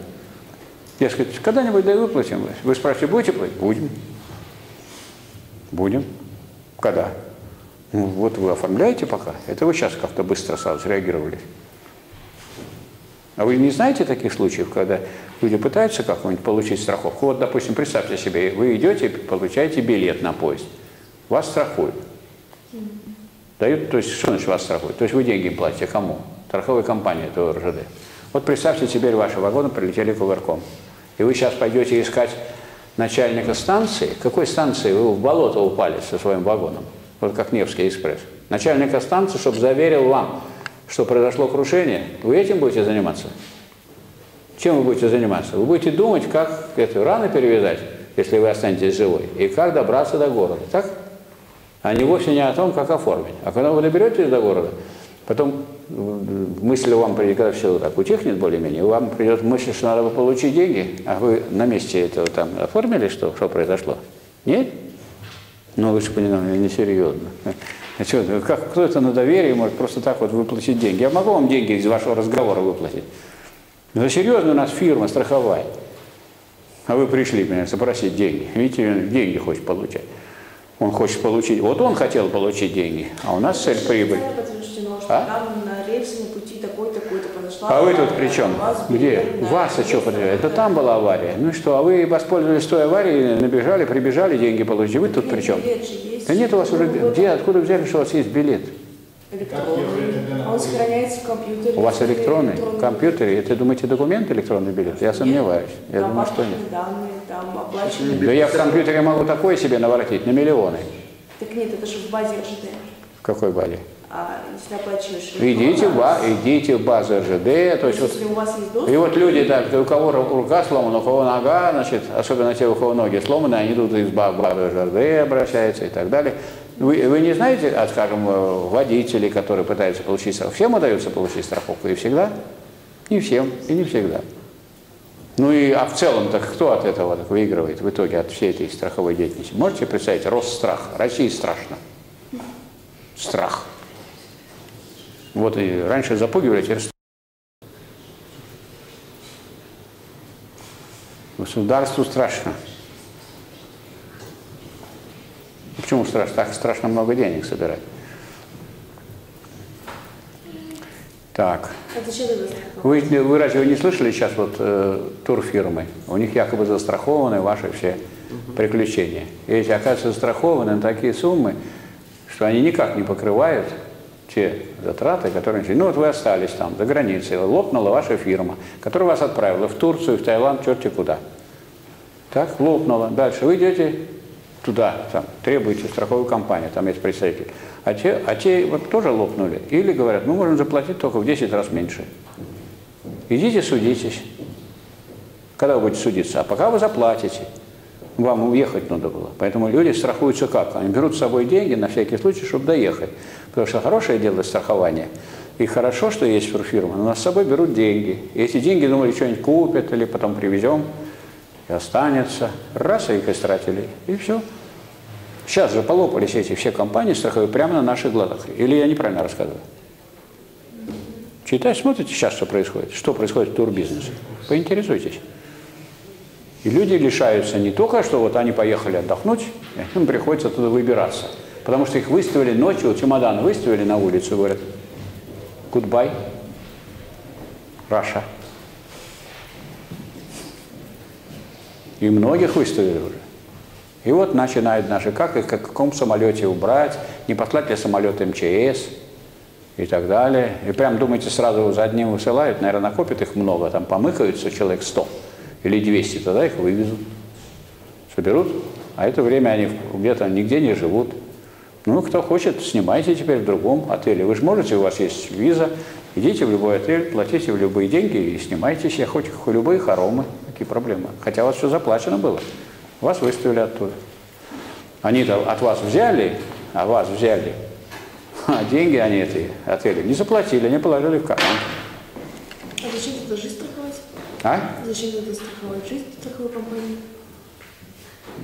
Я скажу, когда-нибудь да и выплатим. Вы спрашиваете, будете платить? Будем. Будем. Когда? Вот вы оформляете пока. Это вы сейчас как-то быстро сразу среагировали. А вы не знаете таких случаев, когда люди пытаются как-нибудь получить страховку? Вот, допустим, представьте себе, вы идете, получаете билет на поезд. Вас страхуют. Дают, то есть, что значит вас страхуют? То есть вы деньги платите кому? Страховой компании, это РЖД. Вот представьте, теперь ваши вагоны прилетели кувырком. И вы сейчас пойдете искать начальника станции. Какой станции? Вы в болото упали со своим вагоном. Вот как Невский экспресс. Начальника станции, чтобы заверил вам, что произошло крушение. Вы этим будете заниматься? Чем вы будете заниматься? Вы будете думать, как эту рану перевязать, если вы останетесь живой, и как добраться до города. Так? а не вовсе не о том, как оформить. А когда вы доберетесь до города, потом мысль вам придет, когда все так утихнет более-менее, вам придет мысль, что надо бы получить деньги, а вы на месте этого там оформили, что, что произошло? Нет? Ну, вы же понимаете, несерьезно. А что, как, кто это на доверие может просто так вот выплатить деньги? Я могу вам деньги из вашего разговора выплатить? Ну, это серьезно у нас фирма страховая. А вы пришли меня запросить деньги. Видите, он деньги хочет получать. Он хочет получить, вот он хотел получить деньги, а у нас цель прибыль. А? А вы тут при чем? Где? Вас а что рельсовом подтверждает? Это пути. там была авария. Ну что, а вы воспользовались той аварией, набежали, прибежали, деньги получили. Вы тут при чем? Да нет у вас уже, где, откуда взяли, что у вас есть билет? Электронный. Он сохраняется в компьютере. У вас электронный? В Электронный. компьютере? Это, думаете, документ электронный билет? Я сомневаюсь. Я Там думаю, что нет. данные, там оплаченные. Да я в компьютере могу такое себе наворотить, на миллионы. Так нет, это же в базе РЖД. В какой базе? А если оплачиваешь... Идите в, ба- идите в базу РЖД, то есть вот у вас есть доступ... И вот люди, так, у кого ру- рука сломана, у кого нога, значит, особенно те, у кого ноги сломаны, они тут из ба- базы ЖРД обращаются и так далее. Вы, вы не знаете, а, скажем, э, водителей, которые пытаются получить страховку, всем удается получить страховку и всегда? Не всем, и не всегда. Ну и, а в целом, так кто от этого так выигрывает в итоге, от всей этой страховой деятельности? Можете представить, рост страха. России страшно. Страх. Вот и раньше запугивали, а теперь. Государству страшно. Почему страшно? Так страшно много денег собирать. Так. А? Вы, вы разве не слышали сейчас вот э, турфирмы? У них якобы застрахованы ваши все приключения. И эти, оказывается, застрахованы на такие суммы, что они никак не покрывают те затраты, которые... Ну вот вы остались там, за границей, лопнула ваша фирма, которая вас отправила в Турцию, в Таиланд, черти куда. Так, лопнула. Дальше вы идете туда, там, требуете страховую компанию, там есть представитель. А те, а те вот тоже лопнули. Или говорят, мы можем заплатить только в 10 раз меньше. Идите судитесь. Когда вы будете судиться? А пока вы заплатите. Вам уехать надо было. Поэтому люди страхуются как? Они берут с собой деньги на всякий случай, чтобы доехать. Потому что хорошее дело страхование. И хорошо, что есть фирма, но с собой берут деньги. И эти деньги, думали, что-нибудь купят или потом привезем, и останется. Раз, и их истратили, и все. Сейчас же полопались эти все компании страховые прямо на наших глазах. Или я неправильно рассказываю? Читайте, смотрите сейчас, что происходит. Что происходит в турбизнесе. Поинтересуйтесь. И люди лишаются не только, что вот они поехали отдохнуть, им приходится туда выбираться. Потому что их выставили ночью, чемодан выставили на улицу говорят, goodbye, Russia. И многих выставили уже. И вот начинают наши, как их, как в каком самолете убрать, не послать ли самолет МЧС и так далее. И прям, думаете, сразу за одним высылают, наверное, накопят их много, там помыкаются человек 100 или 200, тогда их вывезут, соберут, а это время они где-то нигде не живут. Ну, кто хочет, снимайте теперь в другом отеле. Вы же можете, у вас есть виза, идите в любой отель, платите в любые деньги и снимайте себе хоть любые хоромы. Какие проблемы? Хотя у вас все заплачено было. Вас выставили оттуда. Они-то от вас взяли, а вас взяли. А деньги они эти отели не заплатили, они положили в карман. А зачем тогда жизнь? А? Зачем тогда страховать жизнь страховой компании?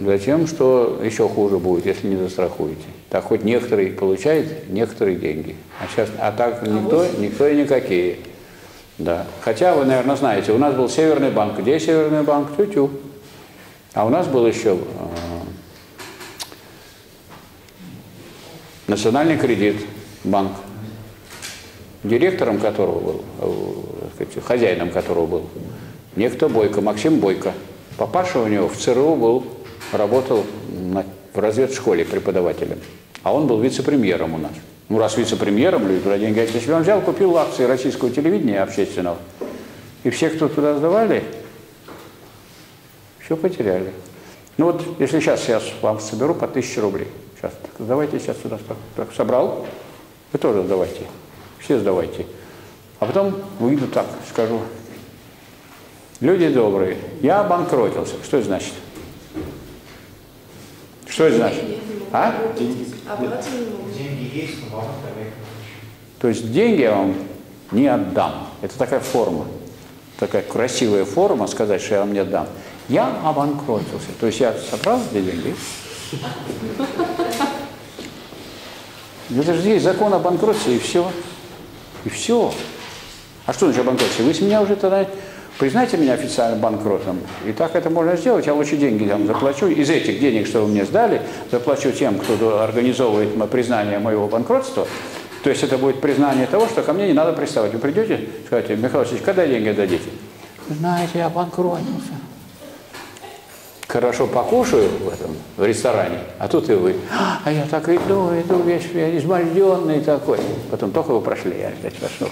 Зачем, что еще хуже будет, если не застрахуете. Так хоть некоторые получают некоторые деньги. А сейчас, а так никто, никто и никакие. Да. Хотя вы, наверное, знаете, у нас был Северный банк. Где Северный банк? Тю-тю. А у нас был еще э, Национальный кредит банк, директором которого был, э, сказать, хозяином которого был некто Бойко, Максим Бойко. Папаша у него в ЦРУ был, работал на, в разведшколе преподавателем, а он был вице-премьером у нас. Ну, раз вице-премьером, люди туда деньги, если он взял, купил акции российского телевидения общественного, и все, кто туда сдавали, все потеряли. Ну вот, если сейчас я вам соберу по тысяче рублей, сейчас, давайте сейчас сюда так, собрал, вы тоже сдавайте, все сдавайте. А потом выйду так, скажу, люди добрые, я обанкротился. Что это значит? Что это значит? А? Деньги есть, но вам. То есть деньги я вам не отдам. Это такая форма, такая красивая форма сказать, что я вам не отдам. Я обанкротился. То есть я собрал эти деньги. Это же есть закон о банкротстве, и все. И все. А что значит банкротство? Вы с меня уже тогда признайте меня официально банкротом. И так это можно сделать. Я лучше деньги там заплачу. Из этих денег, что вы мне сдали, заплачу тем, кто организовывает признание моего банкротства. То есть это будет признание того, что ко мне не надо приставать. Вы придете, скажете, Михаил Васильевич, когда деньги дадите? Знаете, я банкротился хорошо покушаю в этом в ресторане, а тут и вы. А я так иду, иду, весь я изможденный такой. Потом только вы прошли, я опять вошел.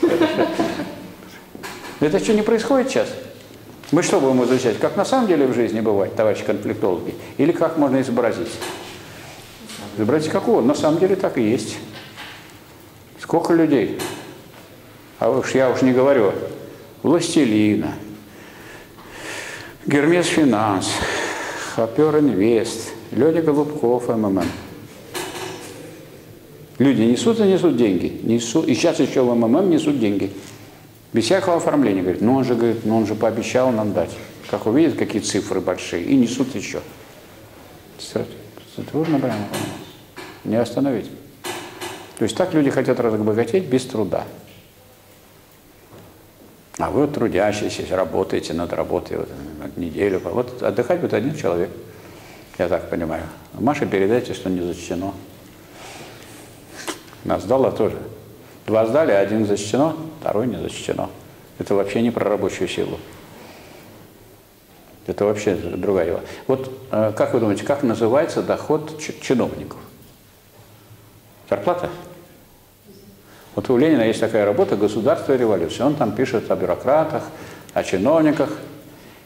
Это что, не происходит сейчас? Мы что будем изучать? Как на самом деле в жизни бывает, товарищи конфликтологи? Или как можно изобразить? Изобразить какого? На самом деле так и есть. Сколько людей? А уж я уж не говорю. Властелина, Гермес Финанс, Хопер Инвест, Леня Голубков, МММ. Люди несут и несут деньги. Несут, и сейчас еще в МММ несут деньги. Без всякого оформления. Говорит, ну он же, говорит, ну он же пообещал нам дать. как увидят, какие цифры большие, и несут еще. Трудно прямо не остановить. То есть так люди хотят разбогатеть без труда. А вы трудящиеся, работаете над работой вот, неделю. Вот отдыхать будет один человек, я так понимаю. Маше передайте, что не зачтено. Нас сдала тоже. Два сдали, один зачтено, второй не зачтено. Это вообще не про рабочую силу. Это вообще другая дело. Вот э, как вы думаете, как называется доход чиновников? Зарплата? Вот у Ленина есть такая работа «Государство и революция». Он там пишет о бюрократах, о чиновниках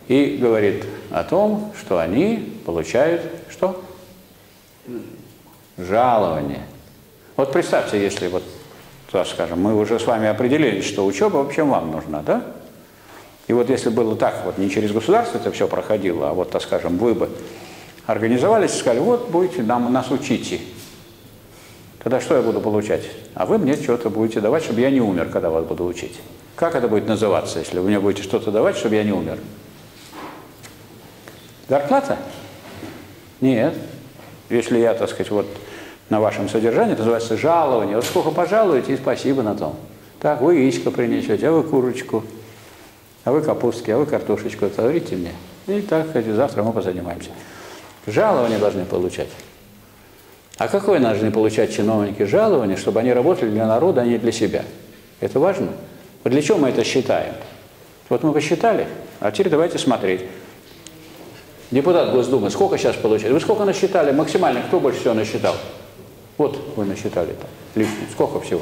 и говорит о том, что они получают что? Жалование. Вот представьте, если вот, так скажем, мы уже с вами определились, что учеба вообще вам нужна, да? И вот если было так, вот не через государство это все проходило, а вот, так скажем, вы бы организовались и сказали, вот будете нам, нас учите. Тогда что я буду получать? А вы мне что-то будете давать, чтобы я не умер, когда вас буду учить. Как это будет называться, если вы мне будете что-то давать, чтобы я не умер? Зарплата? Нет. Если я, так сказать, вот на вашем содержании, это называется жалование. Вот сколько пожалуете, и спасибо на том. Так, вы яичко принесете, а вы курочку, а вы капустки, а вы картошечку, отговорите мне. И так, завтра мы позанимаемся. Жалование должны получать. А какое должны получать чиновники жалование, чтобы они работали для народа, а не для себя? Это важно? Вот для чего мы это считаем? Вот мы посчитали, а теперь давайте смотреть. Депутат Госдумы сколько сейчас получает? Вы сколько насчитали? Максимально кто больше всего насчитал? Вот вы насчитали там лично. Сколько всего?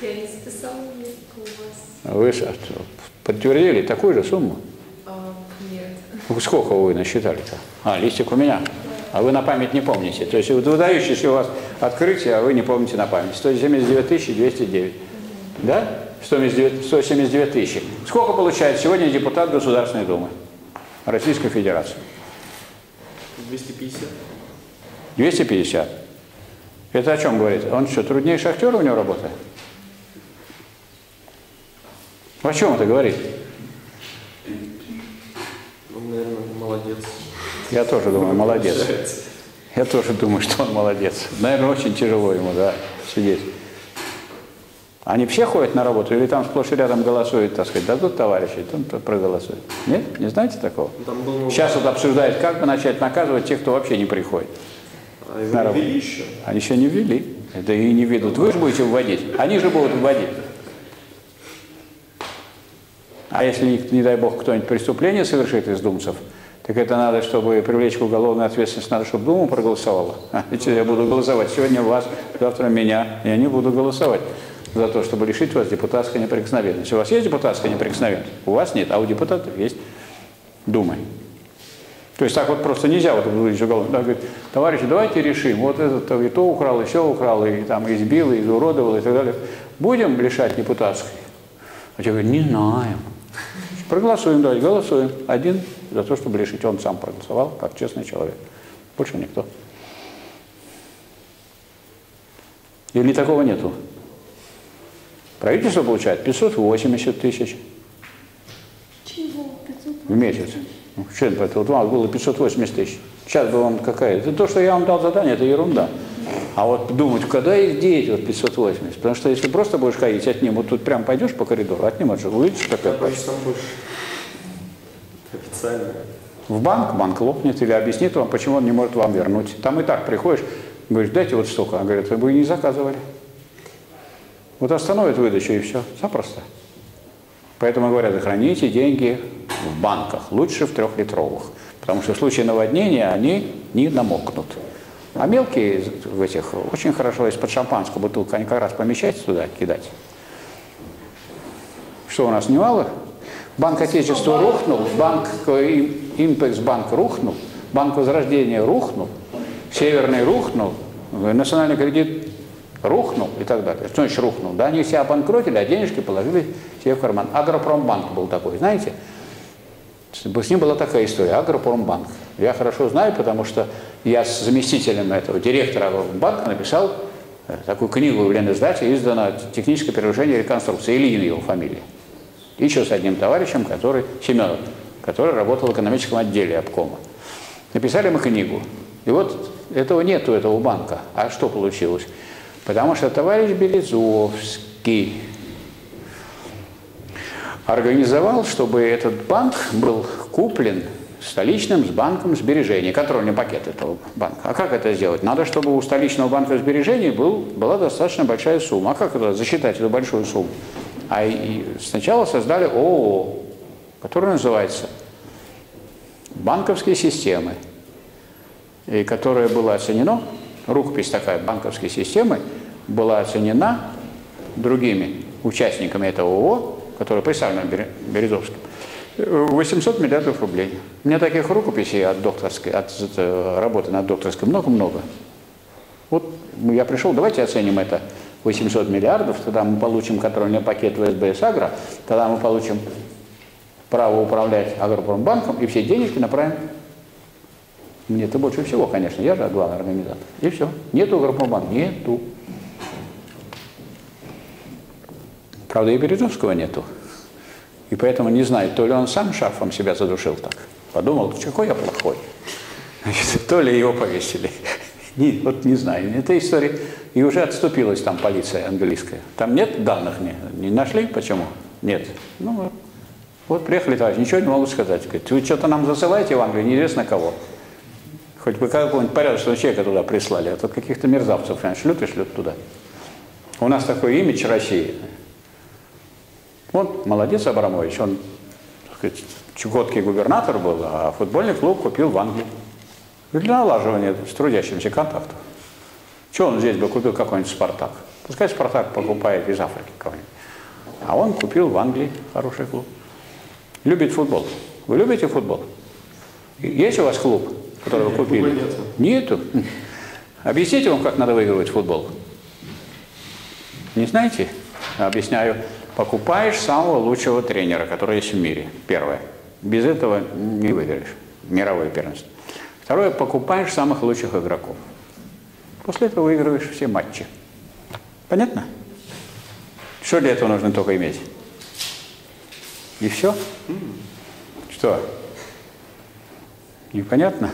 Я не записала, у вас. Вы подтвердили такую же сумму? А, нет. Сколько вы насчитали-то? А, листик у меня. А вы на память не помните. То есть выдающееся у вас открытие, а вы не помните на память. 179 209. Да? 179, 179 тысяч. Сколько получает сегодня депутат Государственной Думы Российской Федерации? 250. 250. Это о чем говорит? Он что, труднее шахтера у него работа? О чем это говорит? Он, наверное, молодец. Я тоже думаю, молодец. Я тоже думаю, что он молодец. Наверное, очень тяжело ему, да, сидеть. Они все ходят на работу или там сплошь и рядом голосуют, так сказать, дадут товарищи, там то проголосуют? Нет? Не знаете такого? Там был Сейчас вот обсуждают, как бы начать наказывать тех, кто вообще не приходит. А на работу. ввели еще? Они еще не ввели. Это и не ведут. Вы же будете вводить. Они же будут вводить. А если, не дай бог, кто-нибудь преступление совершит из думцев, так это надо, чтобы привлечь к уголовной ответственности, надо, чтобы Дума проголосовала. А, я буду голосовать сегодня вас, завтра меня. Я не буду голосовать за то, чтобы лишить вас депутатской неприкосновенности. У вас есть депутатская неприкосновенность? У вас нет, а у депутатов есть Думы. То есть так вот просто нельзя вот выйти уголовно. Да, говорит, товарищи, давайте решим, вот этот и то украл, и все украл, и там избил, и изуродовал, и так далее. Будем лишать депутатской? А те говорят, не знаем. Проголосуем, давайте, голосуем. Один за то, чтобы лишить. Он сам проголосовал, как честный человек. Больше никто. Или такого нету? Правительство получает 580 тысяч Чего? 500? в месяц. Ну, что это? Вот у вас было 580 тысяч. Сейчас бы вам какая? Это то, что я вам дал задание, это ерунда. А вот думать, когда их деть, вот 580. Потому что если просто будешь ходить, отнимут, тут прям пойдешь по коридору, отнимут же, увидишь, какая больше официально. В банк, банк лопнет или объяснит вам, почему он не может вам вернуть. Там и так приходишь, говоришь, дайте вот столько. А говорят, вы не заказывали. Вот остановят выдачу и все, запросто. Поэтому говорят, храните деньги в банках, лучше в трехлитровых. Потому что в случае наводнения они не намокнут. А мелкие в этих очень хорошо, если под шампанскую бутылку, они как раз помещать туда, кидать. Что у нас немало? Банк Отечества рухнул, банк Им- Импекс банк рухнул, банк Возрождения рухнул, Северный рухнул, национальный кредит рухнул и так далее. Что значит рухнул? Да, они себя обанкротили, а денежки положили себе в карман. Агропромбанк был такой, знаете? С ним была такая история, Агропромбанк. Я хорошо знаю, потому что я с заместителем этого директора Агропромбанка написал э, такую книгу в Ленэздате, издана «Техническое перерождение и реконструкция». Ильин его фамилия. Еще с одним товарищем, который, Семенов, который работал в экономическом отделе обкома. Написали мы книгу. И вот этого нету, этого банка. А что получилось? Потому что товарищ Березовский организовал, чтобы этот банк был куплен столичным с банком сбережений, контрольный пакет этого банка. А как это сделать? Надо, чтобы у столичного банка сбережений был, была достаточно большая сумма. А как это засчитать эту большую сумму? А и сначала создали ООО, которое называется «Банковские системы», и которое было оценено, рукопись такая банковской системы, была оценена другими участниками этого ООО, которые представлены Березовским, 800 миллиардов рублей. У меня таких рукописей от докторской, от э, работы над докторской много-много. Вот я пришел, давайте оценим это 800 миллиардов, тогда мы получим контрольный пакет в СБС Агро, тогда мы получим право управлять Агропромбанком и все денежки направим. Мне это больше всего, конечно, я же главный организатор. И все. Нету Агропромбанка? Нету. Правда, и Березовского нету. И поэтому не знаю, то ли он сам шарфом себя задушил так. Подумал, какой я плохой. Значит, то ли его повесили. Не, вот не знаю. Это история. И уже отступилась там полиция английская. Там нет данных, не, не нашли. Почему? Нет. Ну, вот приехали товарищи, ничего не могу сказать. Говорит, вы что-то нам засылаете в Англию, неизвестно кого. Хоть бы какого-нибудь порядочного человека туда прислали, а то каких-то мерзавцев шлют и шлют туда. У нас такой имидж России. Вот молодец Абрамович, он так сказать, чукотский губернатор был, а футбольный клуб купил в Англии. Для налаживания с трудящимся контактов. Что он здесь бы купил какой-нибудь «Спартак»? Пускай «Спартак» покупает из Африки кого-нибудь. А он купил в Англии хороший клуб. Любит футбол. Вы любите футбол? Есть у вас клуб, который вы купили? Нету. Нету? Объясните вам, как надо выигрывать футбол. Не знаете? Объясняю. Покупаешь самого лучшего тренера, который есть в мире. Первое. Без этого не выиграешь. Мировое первенство. Второе. Покупаешь самых лучших игроков. После этого выигрываешь все матчи. Понятно? Что для этого нужно только иметь? И все? Что? Непонятно?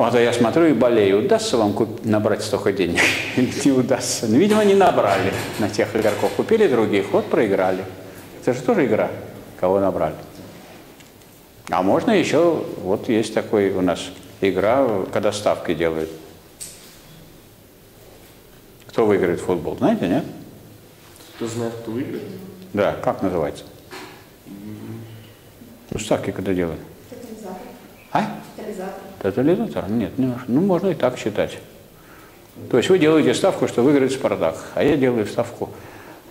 Вот, а я смотрю и болею, удастся вам куп- набрать столько денег или не удастся. Ну, видимо, не набрали на тех игроков. Купили других, вот проиграли. Это же тоже игра, кого набрали. А можно еще, вот есть такой у нас игра, когда ставки делают. Кто выиграет футбол, знаете, нет? Кто знает, кто выиграет? Да, как называется? Ну, ставки когда делают? А? Тотализатор. Тотализатор? Нет, не, ну можно и так считать. То есть вы делаете ставку, что выиграет Спартак, а я делаю ставку,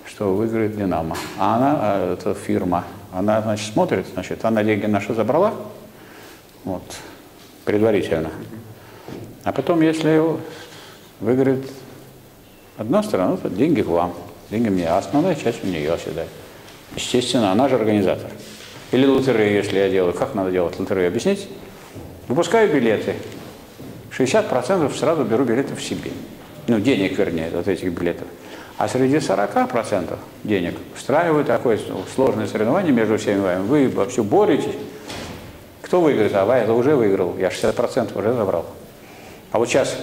что выиграет Динамо. А она, а, эта фирма, она, значит, смотрит, значит, она деньги наши забрала, вот, предварительно. А потом, если выиграет одна сторона, то деньги к вам, деньги мне, а основная часть у нее всегда. Естественно, она же организатор. Или лотерею, если я делаю. Как надо делать лотерею? Объяснить? Выпускаю билеты. 60% сразу беру билеты в себе. Ну, денег, вернее, от этих билетов. А среди 40% денег устраиваю такое сложное соревнование между всеми вами. Вы вообще боретесь. Кто выиграет? А я уже выиграл. Я 60% уже забрал. А вот сейчас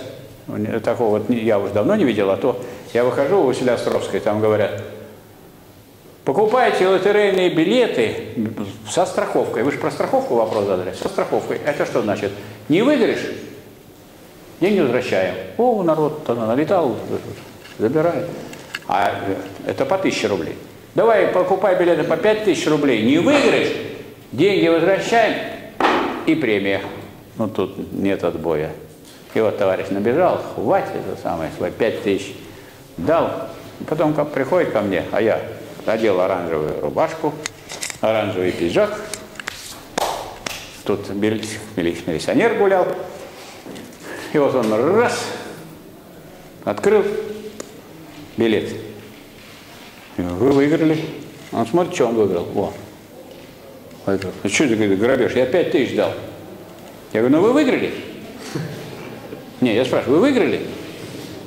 такого вот я уже давно не видел, а то я выхожу у Василия Островской, там говорят, покупайте лотерейные билеты со страховкой. Вы же про страховку вопрос задали. Со страховкой. Это что значит? Не выиграешь? Деньги возвращаем. О, народ налетал, забирает. А это по тысяче рублей. Давай, покупай билеты по пять тысяч рублей. Не выиграешь? Деньги возвращаем и премия. Ну, тут нет отбоя. И вот товарищ набежал, хватит это самое, свои пять тысяч дал. Потом приходит ко мне, а я одел оранжевую рубашку, оранжевый пиджак. Тут милиционер гулял. И вот он раз, открыл билет. Вы выиграли. Он смотрит, что он выиграл. Во. Выиграл. А что ты говоришь, грабеж? Я пять тысяч дал. Я говорю, ну вы выиграли? Не, я спрашиваю, вы выиграли?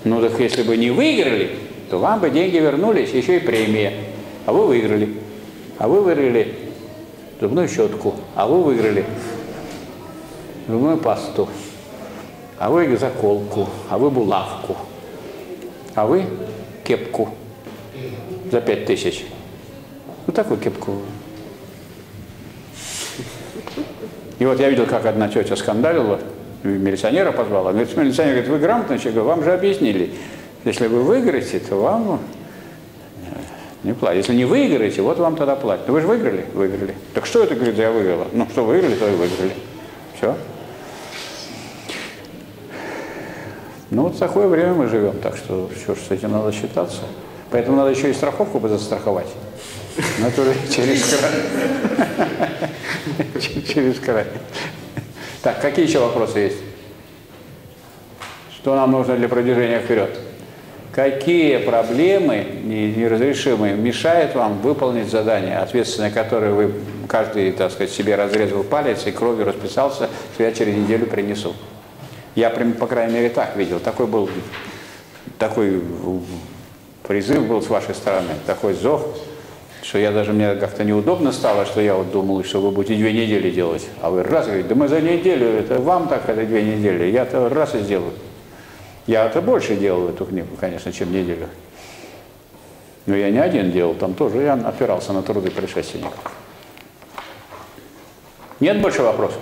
Ну так если бы не выиграли, то вам бы деньги вернулись, еще и премия. А вы выиграли. А вы выиграли зубную щетку, а вы выиграли зубную пасту, а вы заколку, а вы булавку, а вы кепку за пять тысяч. Ну, такую кепку. И вот я видел, как одна тетя скандалила, милиционера позвала. Милиционер говорит, вы грамотный человек, вам же объяснили, если вы выиграете, то вам не платят. Если не выиграете, вот вам тогда платят. Ну вы же выиграли? Выиграли. Так что это, говорит, я выиграла? Ну, что выиграли, то и выиграли. Все. Ну, вот в такое время мы живем, так что что с этим надо считаться. Поэтому надо еще и страховку бы застраховать. Но тоже через край. Через край. Так, какие еще вопросы есть? Что нам нужно для продвижения вперед? Какие проблемы неразрешимые мешают вам выполнить задание, ответственное которое вы каждый, так сказать, себе разрезал палец и кровью расписался, что я через неделю принесу? Я, по крайней мере, так видел. Такой был, такой призыв был с вашей стороны, такой зов, что я даже, мне как-то неудобно стало, что я вот думал, что вы будете две недели делать. А вы раз говорите, да мы за неделю, это вам так это две недели, я-то раз и сделаю. Я-то больше делал эту книгу, конечно, чем неделю. Но я не один делал, там тоже я опирался на труды предшественников. Нет больше вопросов?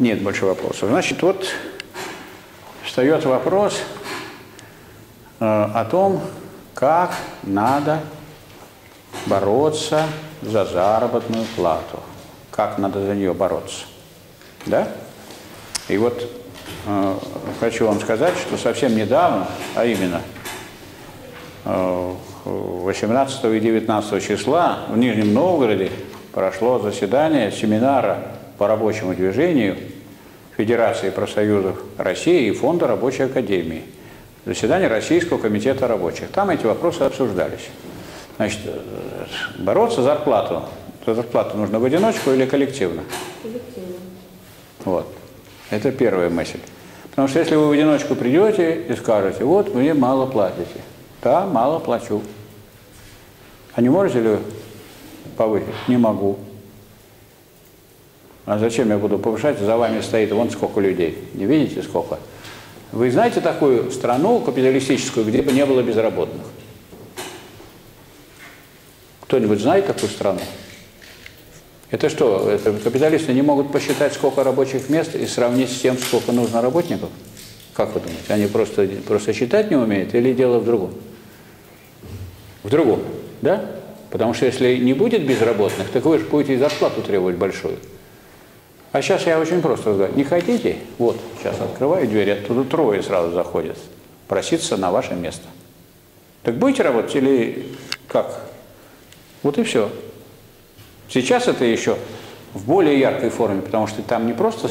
Нет больше вопросов. Значит, вот встает вопрос э, о том, как надо бороться за заработную плату. Как надо за нее бороться. Да? И вот хочу вам сказать, что совсем недавно, а именно э, 18 и 19 числа в Нижнем Новгороде прошло заседание семинара по рабочему движению Федерации профсоюзов России и Фонда рабочей академии. Заседание Российского комитета рабочих. Там эти вопросы обсуждались. Значит, бороться за зарплату. За зарплату нужно в одиночку или коллективно? Коллективно. Вот. Это первая мысль. Потому что если вы в одиночку придете и скажете, вот мне мало платите. Да, мало плачу. А не можете ли повысить? Не могу. А зачем я буду повышать? За вами стоит вон сколько людей. Не видите сколько? Вы знаете такую страну капиталистическую, где бы не было безработных? Кто-нибудь знает такую страну? Это что, это капиталисты не могут посчитать, сколько рабочих мест и сравнить с тем, сколько нужно работников? Как вы думаете? Они просто, просто считать не умеют или дело в другом? В другом, да? Потому что если не будет безработных, так вы же будете и зарплату требовать большую. А сейчас я очень просто говорю, не хотите? Вот, сейчас открываю дверь, оттуда трое сразу заходят. Проситься на ваше место. Так будете работать или как? Вот и все. Сейчас это еще в более яркой форме, потому что там не просто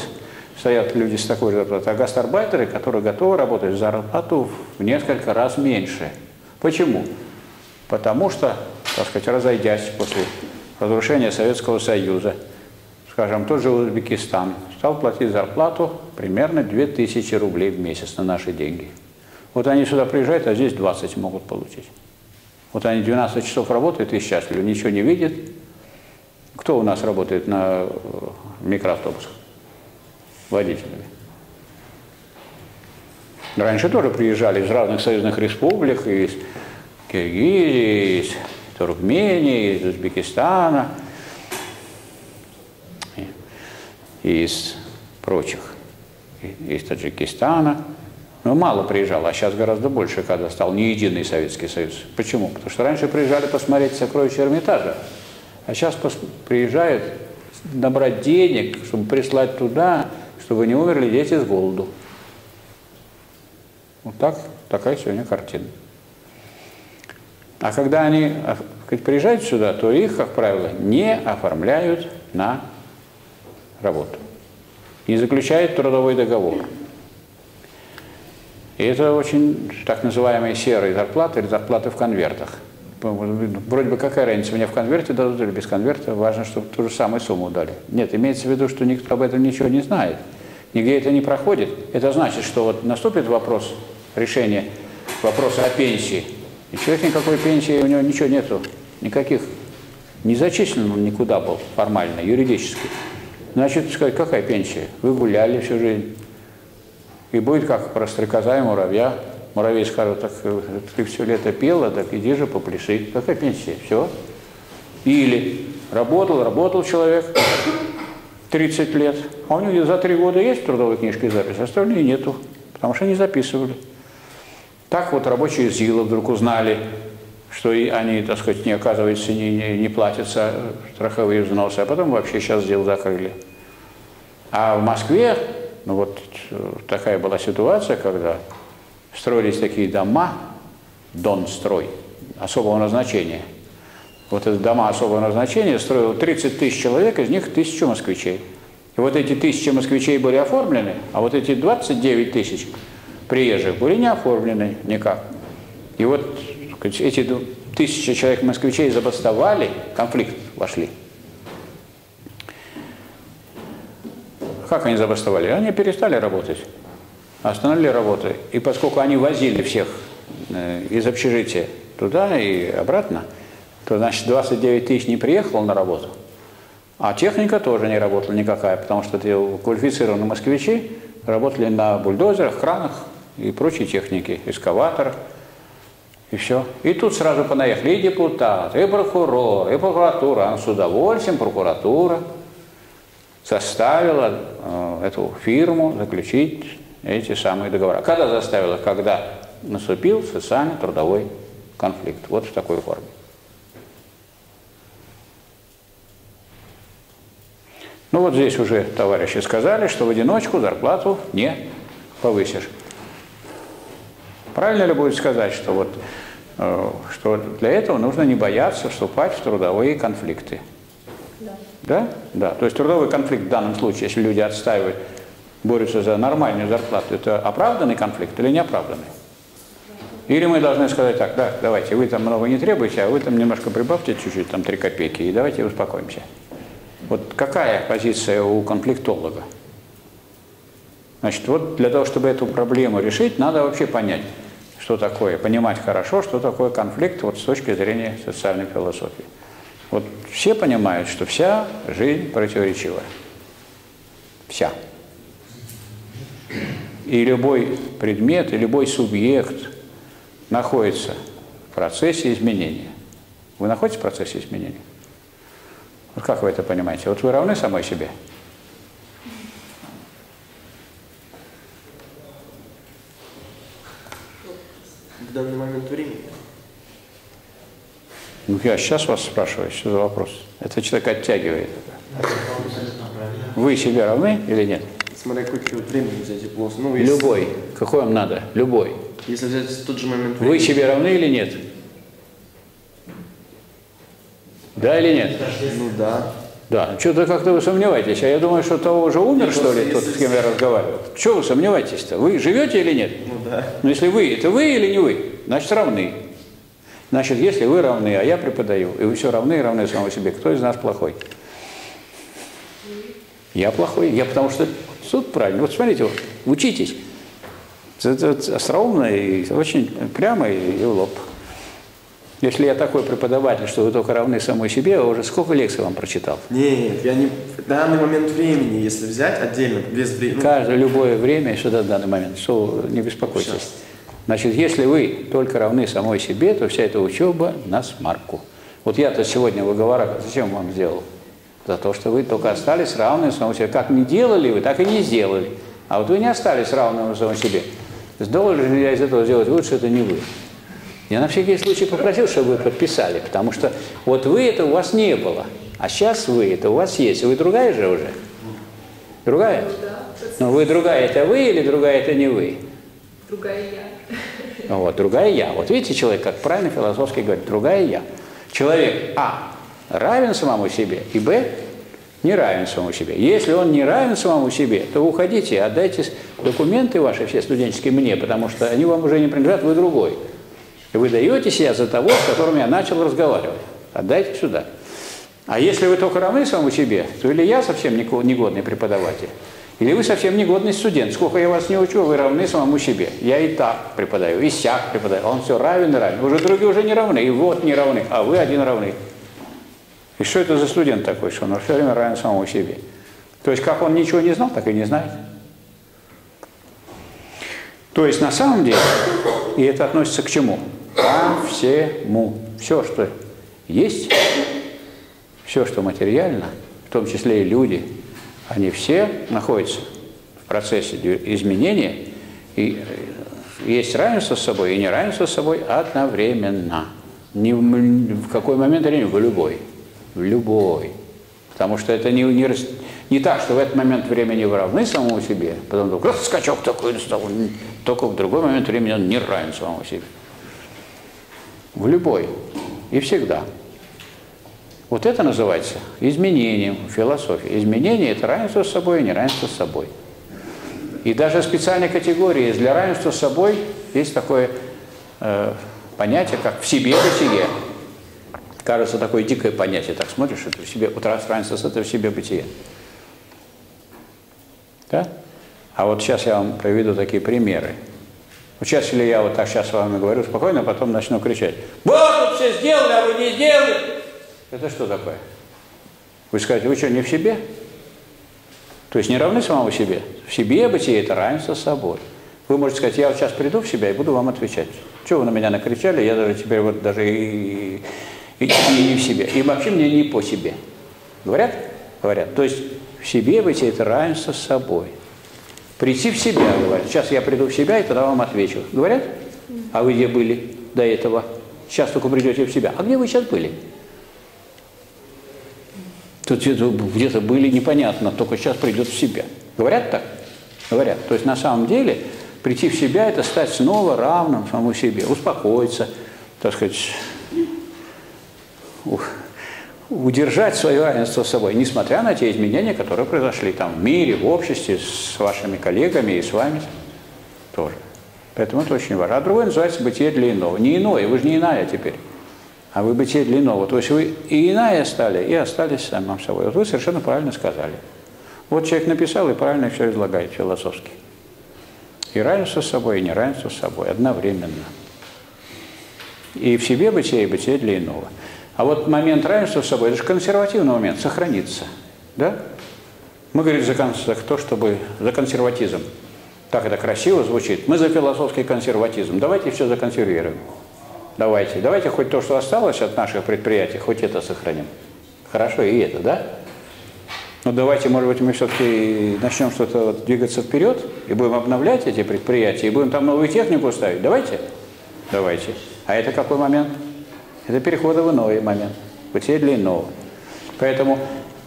стоят люди с такой зарплатой, а гастарбайтеры, которые готовы работать за зарплату в несколько раз меньше. Почему? Потому что, так сказать, разойдясь после разрушения Советского Союза, скажем, тот же Узбекистан стал платить зарплату примерно 2000 рублей в месяц на наши деньги. Вот они сюда приезжают, а здесь 20 могут получить. Вот они 12 часов работают и счастливы, ничего не видят. Кто у нас работает на э, микроавтобусах? Водителями. Раньше тоже приезжали из разных союзных республик, из Киргизии, из Туркмении, из Узбекистана, из прочих, из Таджикистана. Но мало приезжало, а сейчас гораздо больше, когда стал не единый Советский Союз. Почему? Потому что раньше приезжали посмотреть сокровища Эрмитажа, а сейчас приезжают набрать денег, чтобы прислать туда, чтобы не умерли дети с голоду. Вот так, такая сегодня картина. А когда они приезжают сюда, то их, как правило, не оформляют на работу. Не заключают трудовой договор. И это очень так называемые серые зарплаты или зарплаты в конвертах. Вроде бы какая разница, мне в конверте дадут или без конверта, важно, чтобы ту же самую сумму дали. Нет, имеется в виду, что никто об этом ничего не знает, нигде это не проходит. Это значит, что вот наступит вопрос решения вопроса о пенсии, И человек никакой пенсии, у него ничего нету, никаких, не зачислен он никуда был формально, юридически. Значит, сказать, какая пенсия? Вы гуляли всю жизнь. И будет как про стрекоза и муравья. Муравей скажет, так э, ты все лето пела, так иди же попляши. Какая пенсия? Все. Или работал, работал человек 30 лет, а у него за три года есть трудовой книжки запись, остальные нету, потому что не записывали. Так вот рабочие ЗИЛа вдруг узнали, что и они, так сказать, не оказывается, не, не, не платятся страховые взносы, а потом вообще сейчас ЗИЛ закрыли. А в Москве, ну вот э, такая была ситуация, когда строились такие дома, Донстрой, особого назначения. Вот это дома особого назначения строил 30 тысяч человек, из них тысячу москвичей. И вот эти тысячи москвичей были оформлены, а вот эти 29 тысяч приезжих были не оформлены никак. И вот эти тысячи человек москвичей забастовали, конфликт вошли. Как они забастовали? Они перестали работать, остановили работу. И поскольку они возили всех э, из общежития туда и обратно, то значит 29 тысяч не приехало на работу, а техника тоже не работала никакая, потому что квалифицированные москвичи работали на бульдозерах, кранах и прочей технике, эскаваторах, и все. И тут сразу понаехали и депутат, и прокурор, и прокуратура. А с удовольствием прокуратура заставила э, эту фирму заключить эти самые договора. Когда заставила? Когда наступил социальный трудовой конфликт. Вот в такой форме. Ну вот здесь уже товарищи сказали, что в одиночку зарплату не повысишь. Правильно ли будет сказать, что, вот, э, что для этого нужно не бояться вступать в трудовые конфликты? Да. Да? Да. То есть трудовой конфликт в данном случае, если люди отстаивают, борются за нормальную зарплату, это оправданный конфликт или неоправданный? Или мы должны сказать так, да, давайте, вы там много не требуете, а вы там немножко прибавьте чуть-чуть, там 3 копейки, и давайте успокоимся. Вот какая позиция у конфликтолога? Значит, вот для того, чтобы эту проблему решить, надо вообще понять, что такое, понимать хорошо, что такое конфликт вот с точки зрения социальной философии. Вот все понимают, что вся жизнь противоречивая. Вся. И любой предмет, и любой субъект находится в процессе изменения. Вы находитесь в процессе изменения? Вот как вы это понимаете? Вот вы равны самой себе? В данный момент времени. Ну, я сейчас вас спрашиваю, что за вопрос? Это человек оттягивает. Вы себе равны или нет? Смотря какой времени взять и. Ну, если, Любой. Какой вам надо? Любой. Если взять тот же момент Вы времени. себе равны или нет? Да или нет? Ну да. Да, что-то как-то вы сомневаетесь. А я думаю, что того уже умер, Нет, что ли, тот, с кем я разговаривал. Чего вы сомневаетесь-то? Вы живете или нет? Ну да. Ну, если вы, это вы или не вы? Значит, равны. Значит, если вы равны, а я преподаю, и вы все равны и равны самому себе, кто из нас плохой? Я плохой. Я потому что суд правильно. Вот смотрите, вот, учитесь. Это, остроумно и очень прямо и, и в лоб. Если я такой преподаватель, что вы только равны самой себе, я уже сколько лекций вам прочитал? Нет, я не... В данный момент времени, если взять отдельно, без времени... Каждое любое время, сюда в данный момент, что не беспокойтесь. Сейчас. Значит, если вы только равны самой себе, то вся эта учеба на смарку. Вот я-то сегодня в оговорах зачем вам сделал? За то, что вы только остались равны самому себе. Как не делали вы, так и не сделали. А вот вы не остались равными самому себе. Должен ли я из этого сделать вывод, что это не вы? Я на всякий случай попросил, чтобы вы подписали, потому что вот вы это у вас не было, а сейчас вы это у вас есть. Вы другая же уже? Другая? Но вы другая это вы или другая это не вы? Другая я. Ну Вот, другая я. Вот видите, человек, как правильно философски говорит, другая я. Человек А равен самому себе, и Б не равен самому себе. Если он не равен самому себе, то уходите, отдайте документы ваши все студенческие мне, потому что они вам уже не принадлежат, вы другой. И вы даете себя за того, с которым я начал разговаривать. Отдайте сюда. А если вы только равны самому себе, то или я совсем негодный преподаватель, Или вы совсем негодный студент. Сколько я вас не учу, вы равны самому себе. Я и так преподаю, и сяк преподаю. Он все равен и равен. Уже другие уже не равны, и вот не равны, а вы один равны. И что это за студент такой, что он все время равен самому себе? То есть, как он ничего не знал, так и не знает. То есть, на самом деле, и это относится к чему? Ко всему. Все, что есть, все, что материально, в том числе и люди, они все находятся в процессе изменения, и есть равенство с собой и неравенство с собой одновременно. Не в, в какой момент времени, в любой. Любой. Потому что это не, не, не так, что в этот момент времени вы равны самому себе, потом вдруг скачок такой стал, только в другой момент времени он не равен самому себе. В любой. И всегда. Вот это называется изменением философии. Изменение – это равенство с собой и неравенство с собой. И даже специальной категории есть для равенства с собой есть такое э, понятие, как в себе бытие. Кажется, такое дикое понятие. Так смотришь, это в себе, вот раз равенство с это в себе бытие. Да? А вот сейчас я вам приведу такие примеры. Сейчас или я вот так сейчас с вами говорю спокойно, а потом начну кричать. Вот, все сделали, а вы не сделали. Это что такое? Вы скажете, вы что, не в себе? То есть не равны самому себе? В себе бытие – это равенство с собой. Вы можете сказать, я вот сейчас приду в себя и буду вам отвечать. Что вы на меня накричали, я даже теперь вот даже и, и, не в себе. И вообще мне не по себе. Говорят? Говорят. То есть в себе бытие – это равенство с собой. Прийти в себя, говорят. Сейчас я приду в себя и тогда вам отвечу. Говорят? А вы где были до этого? Сейчас только придете в себя. А где вы сейчас были? Тут где-то были непонятно, только сейчас придет в себя. Говорят так? Говорят. То есть на самом деле прийти в себя – это стать снова равным самому себе, успокоиться, так сказать, удержать свое равенство с собой, несмотря на те изменения, которые произошли там в мире, в обществе, с вашими коллегами и с вами тоже. Поэтому это очень важно. А другое называется бытие для иного. Не иное, вы же не иная теперь а вы бытие для иного. То есть вы и иная стали, и остались самым собой. Вот вы совершенно правильно сказали. Вот человек написал и правильно все излагает философски. И равенство с собой, и неравенство с собой одновременно. И в себе бытие, и бытие для иного. А вот момент равенства с собой, это же консервативный момент, сохраниться. Да? Мы говорим за, то, чтобы за консерватизм. Так это красиво звучит. Мы за философский консерватизм. Давайте все законсервируем. Давайте, давайте хоть то, что осталось от наших предприятий, хоть это сохраним. Хорошо, и это, да? Но давайте, может быть, мы все-таки начнем что-то вот двигаться вперед и будем обновлять эти предприятия, и будем там новую технику ставить. Давайте? Давайте. А это какой момент? Это перехода в иной момент. Бытие для иного. Поэтому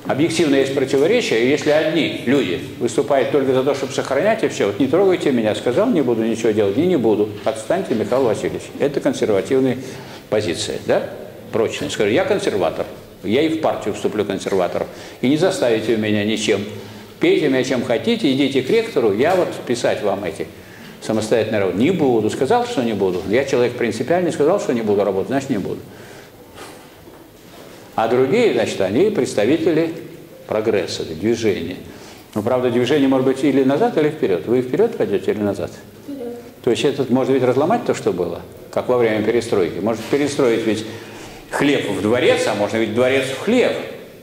Объективно есть противоречия, и если одни люди выступают только за то, чтобы сохранять и все, вот не трогайте меня, сказал, не буду ничего делать, и не буду, отстаньте, Михаил Васильевич. Это консервативная позиция, да? Прочная. Скажу, я консерватор, я и в партию вступлю консерватором, и не заставите меня ничем. Пейте меня чем хотите, идите к ректору, я вот писать вам эти самостоятельные работы. Не буду. Сказал, что не буду. Я человек принципиальный, сказал, что не буду работать, значит не буду. А другие, значит, они представители прогресса, движения. Но, правда, движение может быть или назад, или вперед. Вы вперед пойдете или назад? Вперед. То есть этот может ведь разломать то, что было, как во время перестройки. Может перестроить ведь хлеб в дворец, а можно ведь дворец в хлеб.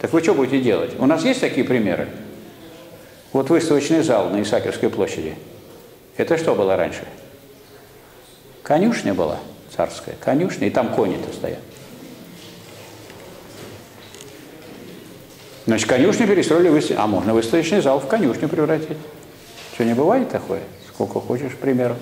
Так вы что будете делать? У нас есть такие примеры? Вот выставочный зал на Исаакиевской площади. Это что было раньше? Конюшня была царская, конюшня, и там кони-то стоят. Значит, конюшню перестроили, в... а можно выставочный зал в конюшню превратить. Что, не бывает такое? Сколько хочешь примеров.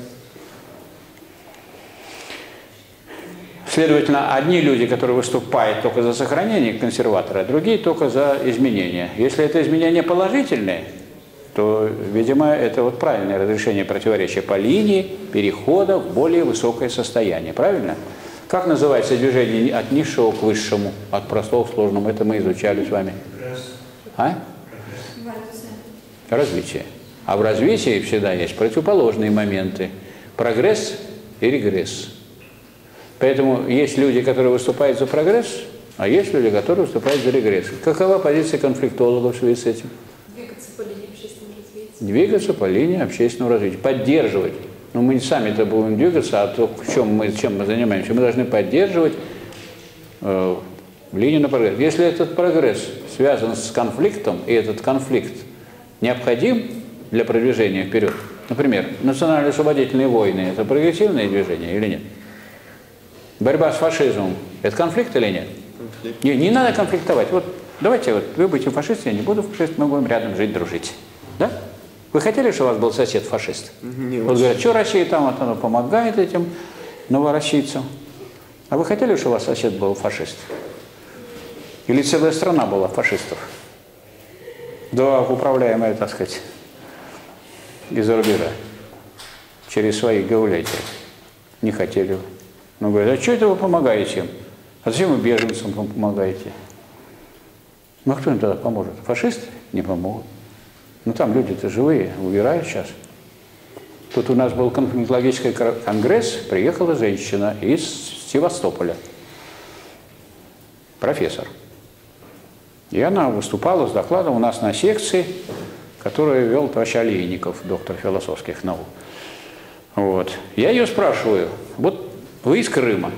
Следовательно, одни люди, которые выступают только за сохранение консерватора, а другие только за изменения. Если это изменения положительные, то, видимо, это вот правильное разрешение противоречия по линии перехода в более высокое состояние. Правильно? Как называется движение от низшего к высшему, от простого к сложному? Это мы изучали с вами. А? Развитие. А в развитии всегда есть противоположные моменты. Прогресс и регресс. Поэтому есть люди, которые выступают за прогресс, а есть люди, которые выступают за регресс. Какова позиция конфликтологов в связи с этим? Двигаться по линии общественного развития. Двигаться по линии общественного развития, поддерживать. Ну, мы не сами-то будем двигаться, а то, чем мы, чем мы занимаемся. Мы должны поддерживать э, линию на прогресс. Если этот прогресс связан с конфликтом, и этот конфликт необходим для продвижения вперед, например, национально-освободительные войны – это прогрессивное движение или нет? Борьба с фашизмом – это конфликт или нет? Конфликт. Не, не надо конфликтовать. Вот давайте, вот вы будете фашистом, я не буду фашистом, мы будем рядом жить, дружить. Да? Вы хотели, чтобы у вас был сосед фашист? Не Вот очень. говорят, что Россия там вот она помогает этим новороссийцам. А вы хотели, чтобы у вас сосед был фашист? Или целая страна была фашистов? Да, управляемая, так сказать, из-за рубежа. Через своих гауляйтеров. Не хотели вы. Ну, говорят, а что это вы помогаете им? А зачем вы беженцам пом- помогаете? Ну, а кто им тогда поможет? Фашисты не помогут. Ну, там люди-то живые, убирают сейчас. Тут у нас был конфликтологический конгресс, приехала женщина из Севастополя, профессор. И она выступала с докладом у нас на секции, которую вел товарищ Олейников, доктор философских наук. Вот. Я ее спрашиваю, вот вы из Крыма.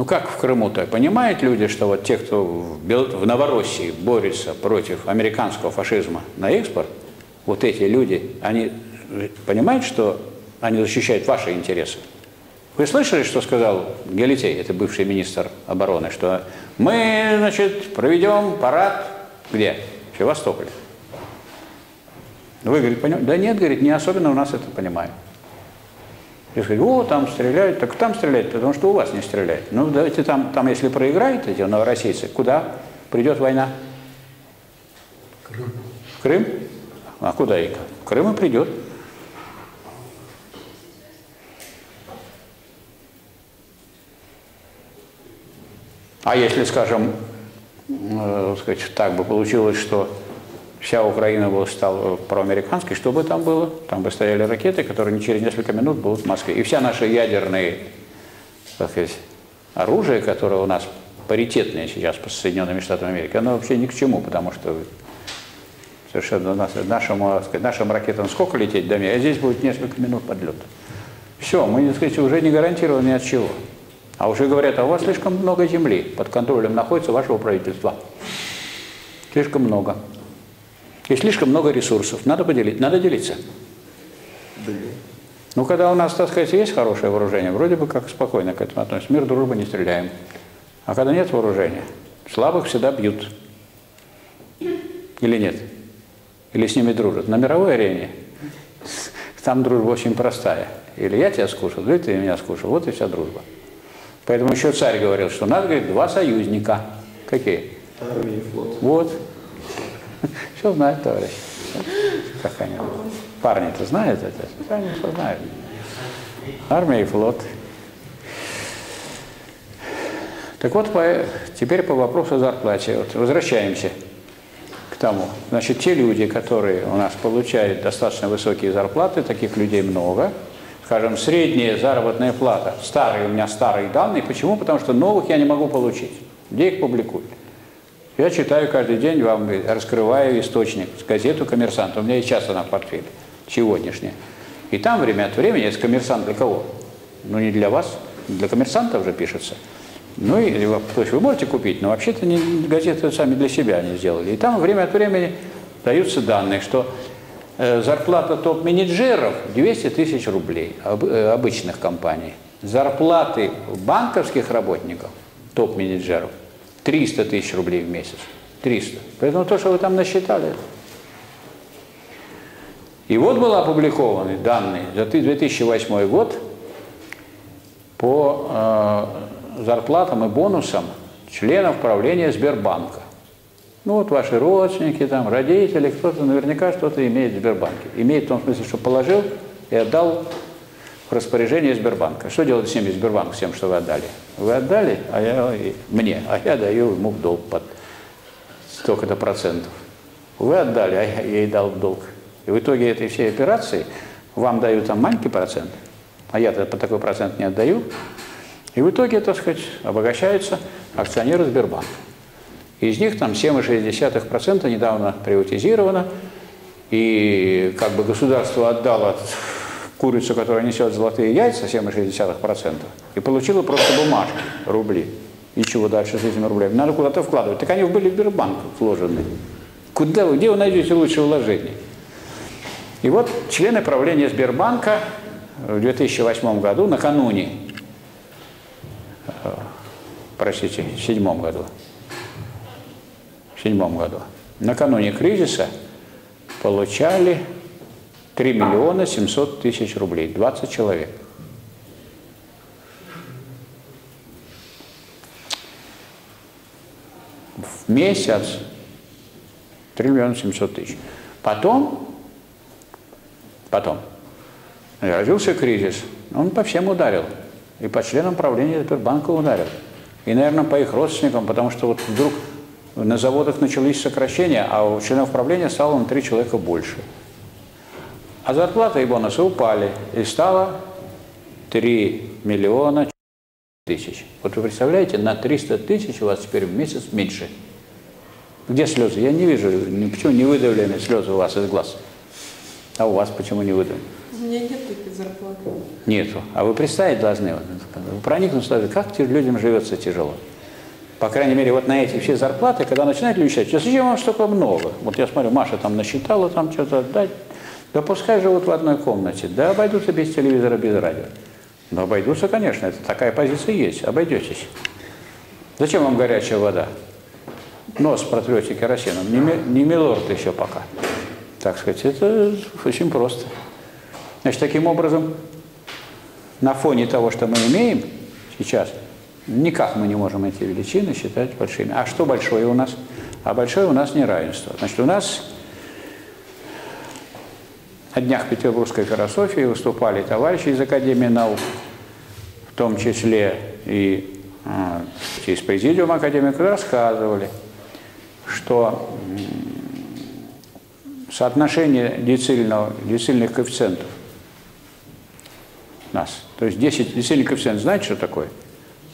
Ну как в Крыму-то? Понимают люди, что вот те, кто в, Новороссии борется против американского фашизма на экспорт, вот эти люди, они понимают, что они защищают ваши интересы? Вы слышали, что сказал Гелитей, это бывший министр обороны, что мы, значит, проведем парад где? В Севастополе. Вы, говорит, понимаете? Да нет, говорит, не особенно у нас это понимают. Я говорю, о, там стреляют, так там стреляют, потому что у вас не стреляют. Ну, давайте там, там если проиграют эти новороссийцы, куда придет война? Крым. В Крым? А куда и В Крым и придет. А если, скажем, э, сказать, так бы получилось, что вся Украина была, стала проамериканской, что бы там было? Там бы стояли ракеты, которые через несколько минут будут в Москве. И вся наша ядерные, так сказать, оружие, которое у нас паритетное сейчас по Соединенными Штатами Америки, оно вообще ни к чему, потому что совершенно нас, нашему, сказать, нашим ракетам сколько лететь до мира, а здесь будет несколько минут подлета. Все, мы, так сказать, уже не гарантированы ни от чего. А уже говорят, а у вас слишком много земли под контролем находится вашего правительства. Слишком много. И слишком много ресурсов. Надо поделить, надо делиться. Да. Ну, когда у нас, так сказать, есть хорошее вооружение, вроде бы как спокойно к этому относимся. Мир, дружба, не стреляем. А когда нет вооружения, слабых всегда бьют. Или нет? Или с ними дружат? На мировой арене там дружба очень простая. Или я тебя скушал, или ты меня скушал. Вот и вся дружба. Поэтому еще царь говорил, что надо, говорит, два союзника. Какие? Армия и флот. Вот. Все знают, товарищ. Как они. Парни-то знают это? Они все знают. Армия и флот. Так вот, по- теперь по вопросу зарплаты. Вот возвращаемся к тому. Значит, те люди, которые у нас получают достаточно высокие зарплаты, таких людей много. Скажем, средняя заработная плата, старые, у меня старые данные. Почему? Потому что новых я не могу получить. Где их публикуют? Я читаю каждый день, вам раскрываю источник, газету «Коммерсант». У меня и сейчас она в портфеле, сегодняшняя. И там время от времени, это «Коммерсант» для кого? Ну, не для вас, для коммерсантов же пишется. Ну, и, то есть вы можете купить, но вообще-то газеты сами для себя они сделали. И там время от времени даются данные, что э, зарплата топ-менеджеров 200 тысяч рублей э, обычных компаний. Зарплаты банковских работников, топ-менеджеров, 300 тысяч рублей в месяц. 300. Поэтому то, что вы там насчитали. И вот были опубликованы данные за 2008 год по э, зарплатам и бонусам членов правления Сбербанка. Ну вот ваши родственники, там, родители, кто-то наверняка что-то имеет в Сбербанке. Имеет в том смысле, что положил и отдал распоряжение Сбербанка. Что делает с ними Сбербанк, с тем, что вы отдали? Вы отдали, а я мне, а я даю ему в долг под столько-то процентов. Вы отдали, а я ей дал в долг. И в итоге этой всей операции вам дают там маленький процент, а я-то по такой процент не отдаю. И в итоге, так сказать, обогащаются акционеры Сбербанка. Из них там 7,6% недавно приватизировано, и как бы государство отдало курицу, которая несет золотые яйца, 7,6%, и получило просто бумажки, рубли. И чего дальше с этими рублями? Надо куда-то вкладывать. Так они были в Сбербанк вложены. Куда вы, где вы найдете лучшее вложение? И вот члены правления Сбербанка в 2008 году, накануне, э, простите, в седьмом году, в седьмом году, накануне кризиса получали 3 миллиона 700 тысяч рублей, 20 человек. В месяц 3 миллиона 700 тысяч. Потом, потом, родился кризис, он по всем ударил. И по членам правления Сбербанка ударил. И, наверное, по их родственникам, потому что вот вдруг на заводах начались сокращения, а у членов правления стало на три человека больше. А зарплата и бонусы упали, и стало 3 миллиона тысяч. Вот вы представляете, на 300 тысяч у вас теперь в месяц меньше. Где слезы? Я не вижу, почему не выдавлены слезы у вас из глаз. А у вас почему не выдавлены? У меня нет такой зарплаты. Нету. А вы представить должны, вот, проникнуться, как людям живется тяжело. По крайней мере, вот на эти все зарплаты, когда начинают люди считать, зачем вам столько много? Вот я смотрю, Маша там насчитала там что-то, да, да пускай живут в одной комнате, да обойдутся без телевизора, без радио. Но обойдутся, конечно, это такая позиция есть, обойдетесь. Зачем вам горячая вода? Нос протрете керосином, не, не милорд еще пока. Так сказать, это очень просто. Значит, таким образом, на фоне того, что мы имеем сейчас, никак мы не можем эти величины считать большими. А что большое у нас? А большое у нас неравенство. Значит, у нас на днях петербургской философии выступали товарищи из Академии наук, в том числе и э, из президиума Академии, рассказывали, что соотношение децильных коэффициентов нас, то есть 10 децильный коэффициент, знаете, что такое?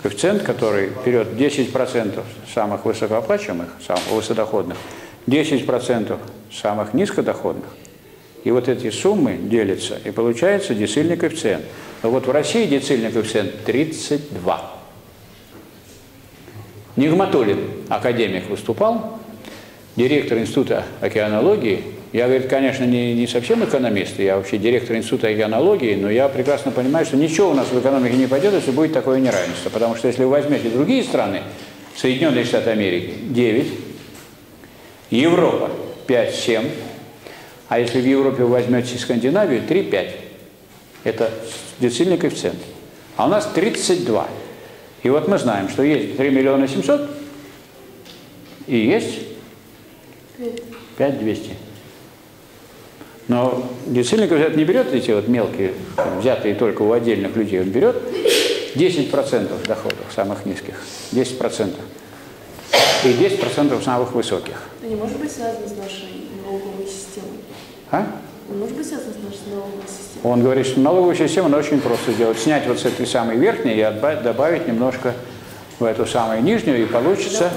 Коэффициент, который берет 10% самых высокооплачиваемых, самых высокодоходных, 10% самых низкодоходных, и вот эти суммы делятся, и получается децильный коэффициент. Но вот в России децильный коэффициент 32. Нигматулин, академик, выступал, директор Института океанологии. Я, говорит, конечно, не, не совсем экономист, я вообще директор Института океанологии, но я прекрасно понимаю, что ничего у нас в экономике не пойдет, если будет такое неравенство. Потому что если вы возьмете другие страны, Соединенные Штаты Америки 9, Европа 5-7, а если в Европе возьмете Скандинавию, 3-5. Это децильный коэффициент. А у нас 32. И вот мы знаем, что есть 3 миллиона 700 и есть 5 200. Но децильный коэффициент не берет эти вот мелкие, взятые только у отдельных людей, он берет 10% доходов самых низких, 10%. И 10% самых высоких. Это не может быть связано с нашей налоговой системой? А? Может быть связано с нашей налоговой системой? Он говорит, что налоговую систему надо очень просто сделать. Снять вот с этой самой верхней и добавить немножко в эту самую нижнюю, и получится...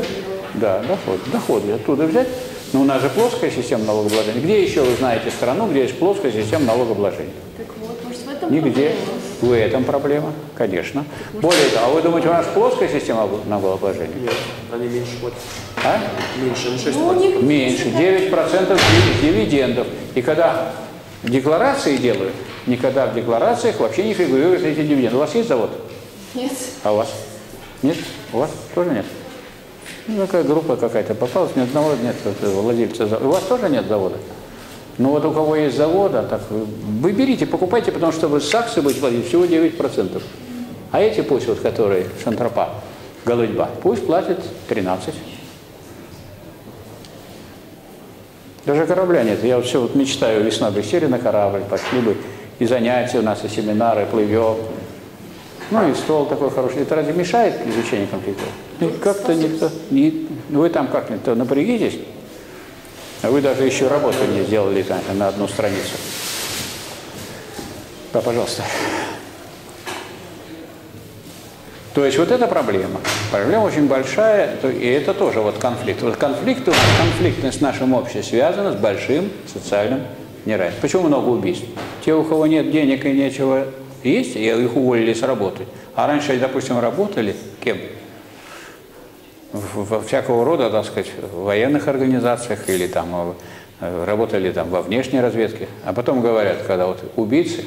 Да, доход. Доходы оттуда взять. Но у нас же плоская система налогообложения. Где еще вы знаете страну, где есть плоская система налогообложения? Так вот, может, в этом Нигде. проблема? В этом проблема, конечно. Более того, а вы думаете, у нас плоская система налогообложения? Нет, они меньше платят. А? Меньше, на 6 Ну, Меньше, 9% див- дивидендов. И когда декларации делают, никогда в декларациях вообще не фигурируют эти дивиденды. У вас есть завод? Нет. А у вас? Нет? У вас тоже нет? Ну, такая группа какая-то попалась, ни одного нет вот, владельца завода. У вас тоже нет завода? Ну вот у кого есть завода, так вы, вы берите, покупайте, потому что вы с акции будете платить всего 9%. А эти пусть, вот, которые шантропа, голудьба, пусть платят 13%. Даже корабля нет. Я все вот мечтаю, весна бы сели на корабль, пошли бы и занятия у нас, и семинары, плывем. Ну и стол такой хороший. Это разве мешает изучению компьютера? Ну, Как-то никто... Не, вы там как-нибудь напрягитесь, а вы даже еще работу не сделали на одну страницу. Да, пожалуйста. То есть вот эта проблема. Проблема очень большая, и это тоже вот конфликт. Вот конфликт, конфликтность в нашем обществе связана с большим социальным неравенством. Почему много убийств? Те, у кого нет денег и нечего есть, их уволили с работы. А раньше, допустим, работали кем? Во всякого рода, так сказать, военных организациях или там э, работали там во внешней разведке. А потом говорят, когда вот убийцы,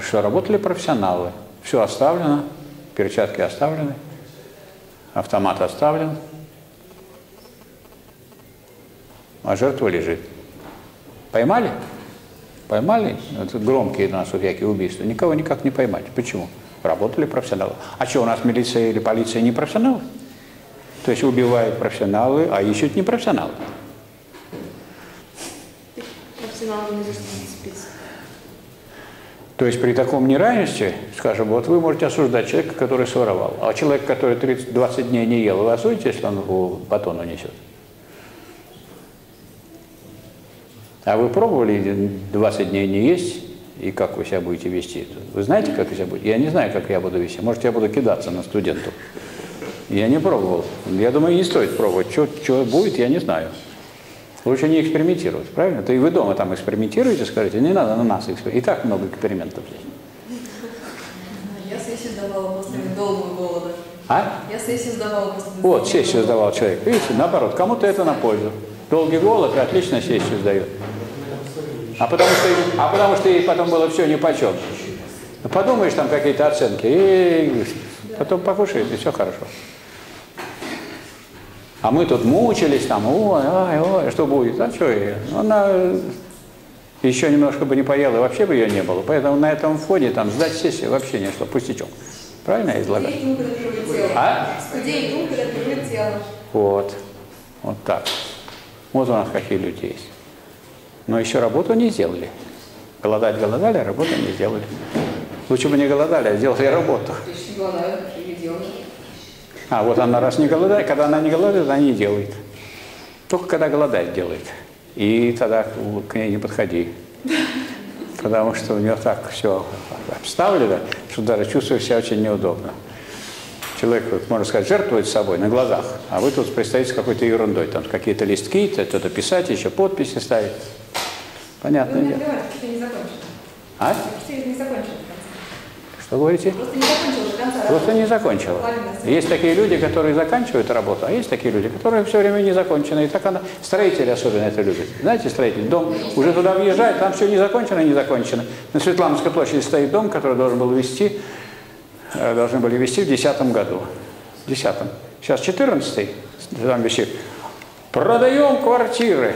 что работали профессионалы. Все оставлено, перчатки оставлены, автомат оставлен, а жертва лежит. Поймали? Поймали? Это громкие у нас всякие убийства. Никого никак не поймать. Почему? Работали профессионалы. А что, у нас милиция или полиция не профессионалы? То есть убивают профессионалы, а ищут не профессионалы. Профессионалы не за что не цепиться. То есть при таком неравенстве, скажем, вот вы можете осуждать человека, который своровал, а человек, который 30, 20 дней не ел, вы осудите, если он батон унесет? А вы пробовали 20 дней не есть, и как вы себя будете вести? Вы знаете, как вы себя будете? Я не знаю, как я буду вести. Может, я буду кидаться на студентов. Я не пробовал. Я думаю, не стоит пробовать. Что будет, я не знаю. Лучше не экспериментировать, правильно? То и вы дома там экспериментируете, скажите, не надо на нас экспериментировать. И так много экспериментов здесь. Я сессию сдавала после долгого голода. А? Я сессию сдавала после Вот, сессию сдавал человек. Видите, наоборот, кому-то это на пользу. Долгий голод и отлично сессию сдает. А потому что, а потому что ей потом было все нипочем. Ну, Подумаешь, там какие-то оценки, и потом покушает, и все хорошо. А мы тут мучились, там, ой, ой, ой, что будет? А что ее? Она еще немножко бы не поела, и вообще бы ее не было. Поэтому на этом фоне там сдать сессию вообще не шло, пустячок. Правильно я излагаю? А? Когда прилетело. Вот. Вот так. Вот у нас какие люди есть. Но еще работу не сделали. Голодать голодали, а работу не сделали. Лучше бы не голодали, а сделали работу. Есть голодают. А вот она раз не голодает, когда она не голодает, она не делает. Только когда голодает, делает. И тогда к ней не подходи. Потому что у нее так все обставлено, что даже чувствуешь себя очень неудобно. Человек, можно сказать, жертвует собой на глазах, а вы тут предстоите с какой-то ерундой. Там какие-то листки, что-то писать, еще подписи ставить. Понятное Ну, не не закончено. А? Что не говорите? Просто не закончил до конца. Просто не закончила. Есть такие люди, которые заканчивают работу, а есть такие люди, которые все время не закончены. И так она, строители особенно это любят. Знаете, строитель, дом уже туда въезжает, там все не закончено, не закончено. На Светлановской площади стоит дом, который должен был вести, э, должны были вести в 2010 году. В 10 Сейчас 14 там висит. Продаем квартиры.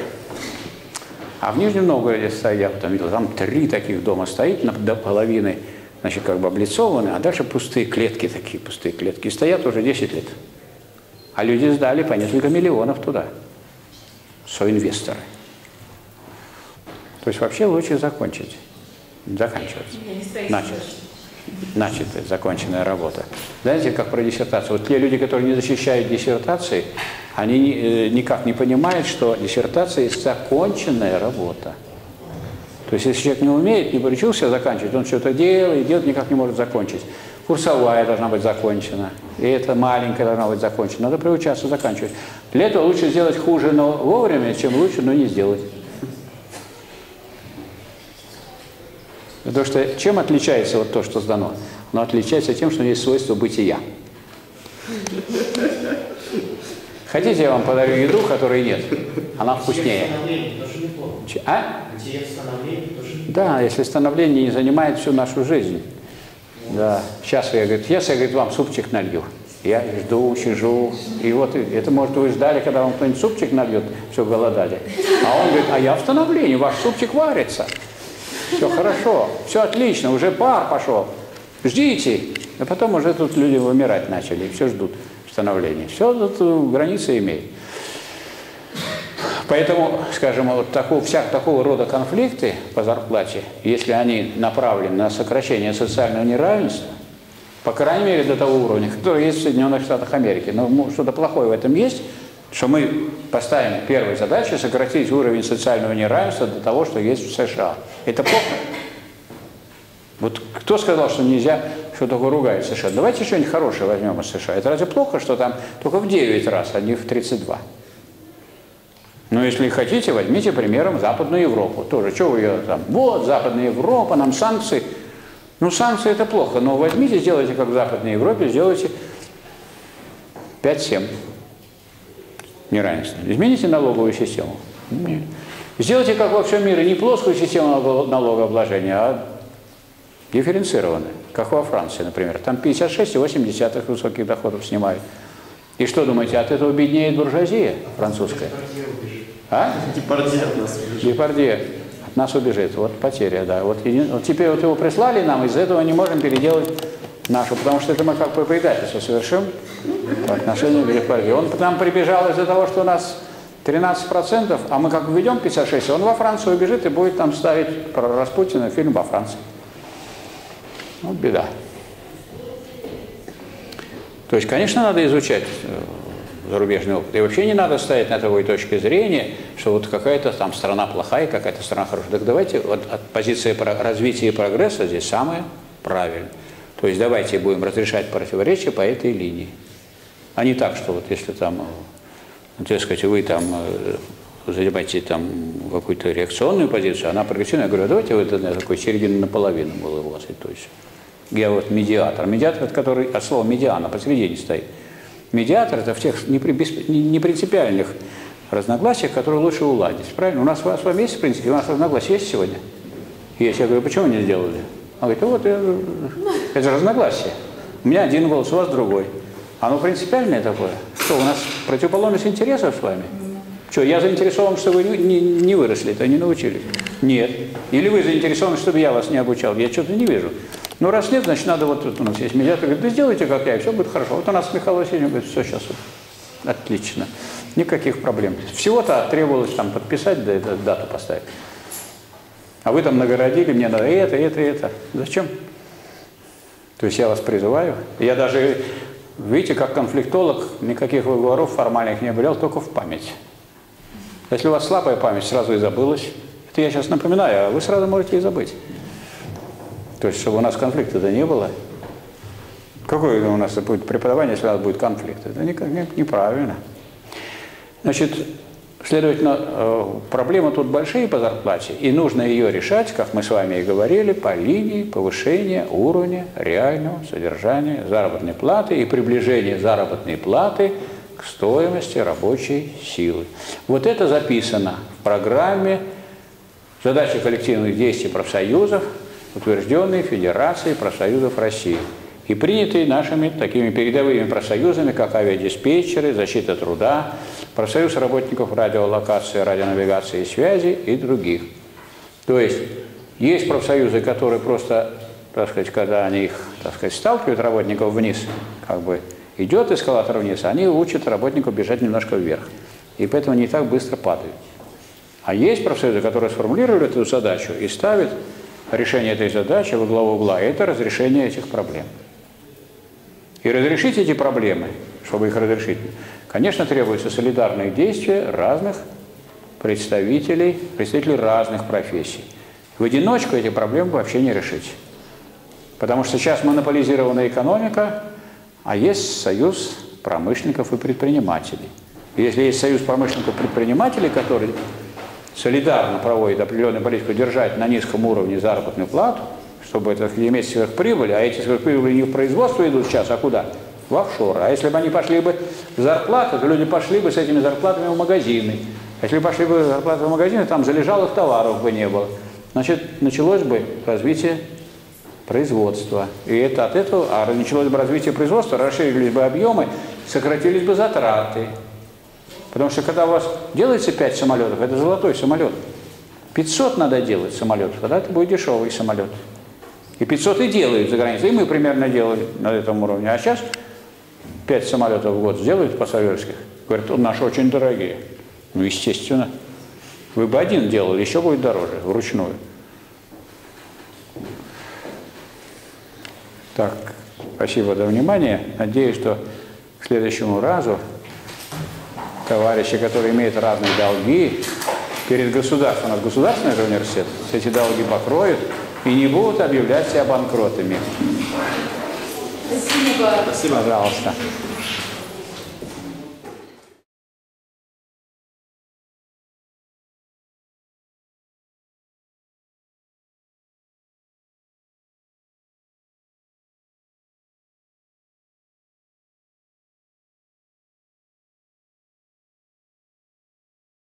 А в Нижнем Новгороде стоят, там, видел, там три таких дома стоит на, до половины, значит, как бы облицованы, а дальше пустые клетки такие, пустые клетки. И стоят уже 10 лет. А люди сдали по несколько миллионов туда. Соинвесторы. То есть вообще лучше закончить. Заканчивать. Начать. Начатая, законченная работа. Знаете, как про диссертацию? Вот те люди, которые не защищают диссертации, они ни- э, никак не понимают, что диссертация законченная работа. То есть, если человек не умеет, не приучился заканчивать, он что-то делает, делает, никак не может закончить. Курсовая должна быть закончена, и это маленькая должна быть закончена. Надо приучаться заканчивать. Для этого лучше сделать хуже, но вовремя, чем лучше, но не сделать. Потому что чем отличается вот то, что сдано? Оно отличается тем, что есть свойство бытия. Хотите, я вам подарю еду, которой нет? Она вкуснее. А? Антиет становление тоже Да, если становление не занимает всю нашу жизнь. Да. Сейчас я, говорит, сейчас я, говорит, вам супчик налью. Я жду, сижу. И вот и- это, может, вы ждали, когда вам кто-нибудь супчик нальет, все голодали. А он говорит, а я в становлении, ваш супчик варится. Все хорошо, все отлично, уже пар пошел. Ждите. А потом уже тут люди вымирать начали, все ждут становления. Все тут э, границы имеет. Поэтому, скажем, вот такого, вся, такого рода конфликты по зарплате, если они направлены на сокращение социального неравенства, по крайней мере до того уровня, который есть в Соединенных Штатах Америки, но что-то плохое в этом есть, что мы поставим первой задачей сократить уровень социального неравенства до того, что есть в США. Это плохо? Вот кто сказал, что нельзя что только ругают США. Давайте что-нибудь хорошее возьмем из США. Это разве плохо, что там только в 9 раз, а не в 32? Но если хотите, возьмите примером Западную Европу. Тоже, что вы ее там, вот, Западная Европа, нам санкции. Ну, санкции это плохо, но возьмите, сделайте как в Западной Европе, сделайте 5-7 неравенства. Измените налоговую систему. Сделайте, как во всем мире, не плоскую систему налогообложения, а дифференцированную, как во Франции, например. Там 56,8 высоких доходов снимают. И что думаете, от этого беднеет буржуазия французская? А? Депардье от нас убежит. Депардье от нас убежит. Вот потеря, да. Вот, еди- вот теперь вот его прислали нам, из-за этого не можем переделать нашу, потому что это мы как бы предательство совершим по отношению к Депардье. Он к нам прибежал из-за того, что у нас 13%, а мы как введем 56, он во Францию убежит и будет там ставить про Распутина фильм во Франции. Ну, беда. То есть, конечно, надо изучать э, зарубежный опыт. И вообще не надо ставить на такой точке зрения, что вот какая-то там страна плохая, какая-то страна хорошая. Так давайте, вот от позиции развития и прогресса здесь самое правильное. То есть давайте будем разрешать противоречия по этой линии. А не так, что вот если там, э, ну, так сказать, вы там э, занимаете там какую-то реакционную позицию, она прогрессивная, я говорю, а давайте вот это такой середина наполовину было у вас, то есть. Я вот медиатор. Медиатор, который от слова медиана посередине стоит. Медиатор это в тех непринципиальных разногласиях, которые лучше уладить. Правильно? У нас с вами есть, принципе, у нас разногласия есть сегодня? Есть. Я говорю, почему не сделали? Он говорит, «Ну вот, э, это же разногласие. У меня один голос, у вас другой. Оно принципиальное такое. Что, у нас противоположность интересов с вами? Что, я заинтересован, что вы не, не- выросли, это не научились? Нет. Или вы заинтересованы, чтобы я вас не обучал? Я что-то не вижу. Ну, раз нет, значит, надо вот тут у нас есть медиатор, говорит, да сделайте, как я, и все будет хорошо. Вот у нас Михаил Васильевич говорит, все, сейчас вот, отлично, никаких проблем. Всего-то требовалось там подписать, да, это, дату поставить. А вы там нагородили, мне надо это, это, это. Зачем? То есть я вас призываю. Я даже, видите, как конфликтолог, никаких выговоров формальных не обрел, только в память. Если у вас слабая память, сразу и забылась. Это я сейчас напоминаю, а вы сразу можете и забыть. То есть, чтобы у нас конфликта-то не было. Какое у нас будет преподавание, если у нас будет конфликт? Это никак не- неправильно. Значит, следовательно, э, проблемы тут большие по зарплате, и нужно ее решать, как мы с вами и говорили, по линии повышения уровня реального содержания заработной платы и приближения заработной платы к стоимости рабочей силы. Вот это записано в программе задачи коллективных действий профсоюзов, утвержденной Федерацией профсоюзов России и принятые нашими такими передовыми профсоюзами, как авиадиспетчеры, защита труда, профсоюз работников радиолокации, радионавигации и связи и других. То есть есть профсоюзы, которые просто, так сказать, когда они их, так сказать, сталкивают работников вниз, как бы идет эскалатор вниз, они учат работников бежать немножко вверх. И поэтому они так быстро падают. А есть профсоюзы, которые сформулировали эту задачу и ставят решение этой задачи во главу угла. Это разрешение этих проблем. И разрешить эти проблемы, чтобы их разрешить, конечно, требуются солидарные действия разных представителей, представителей разных профессий. В одиночку эти проблемы вообще не решить. Потому что сейчас монополизированная экономика, а есть союз промышленников и предпринимателей. И если есть союз промышленников и предпринимателей, который солидарно проводит определенную политику держать на низком уровне заработную плату, чтобы это иметь сверхприбыли, а эти сверхприбыли не в производство идут сейчас, а куда? В офшор. А если бы они пошли бы в зарплату, то люди пошли бы с этими зарплатами в магазины. А если бы пошли бы зарплаты в магазины, там залежалых товаров бы не было. Значит, началось бы развитие производства. И это от этого, а началось бы развитие производства, расширились бы объемы, сократились бы затраты. Потому что когда у вас делается 5 самолетов, это золотой самолет. 500 надо делать самолетов, тогда это будет дешевый самолет. И 500 и делают за границей. И мы примерно делали на этом уровне. А сейчас 5 самолетов в год сделают пассажирских. Говорят, «О, наши очень дорогие. Ну, естественно. Вы бы один делали, еще будет дороже, вручную. Так, спасибо за внимание. Надеюсь, что к следующему разу товарищи, которые имеют разные долги перед государством, у нас государственный же университет, эти долги покроют и не будут объявлять себя банкротами. Спасибо. Спасибо. Пожалуйста.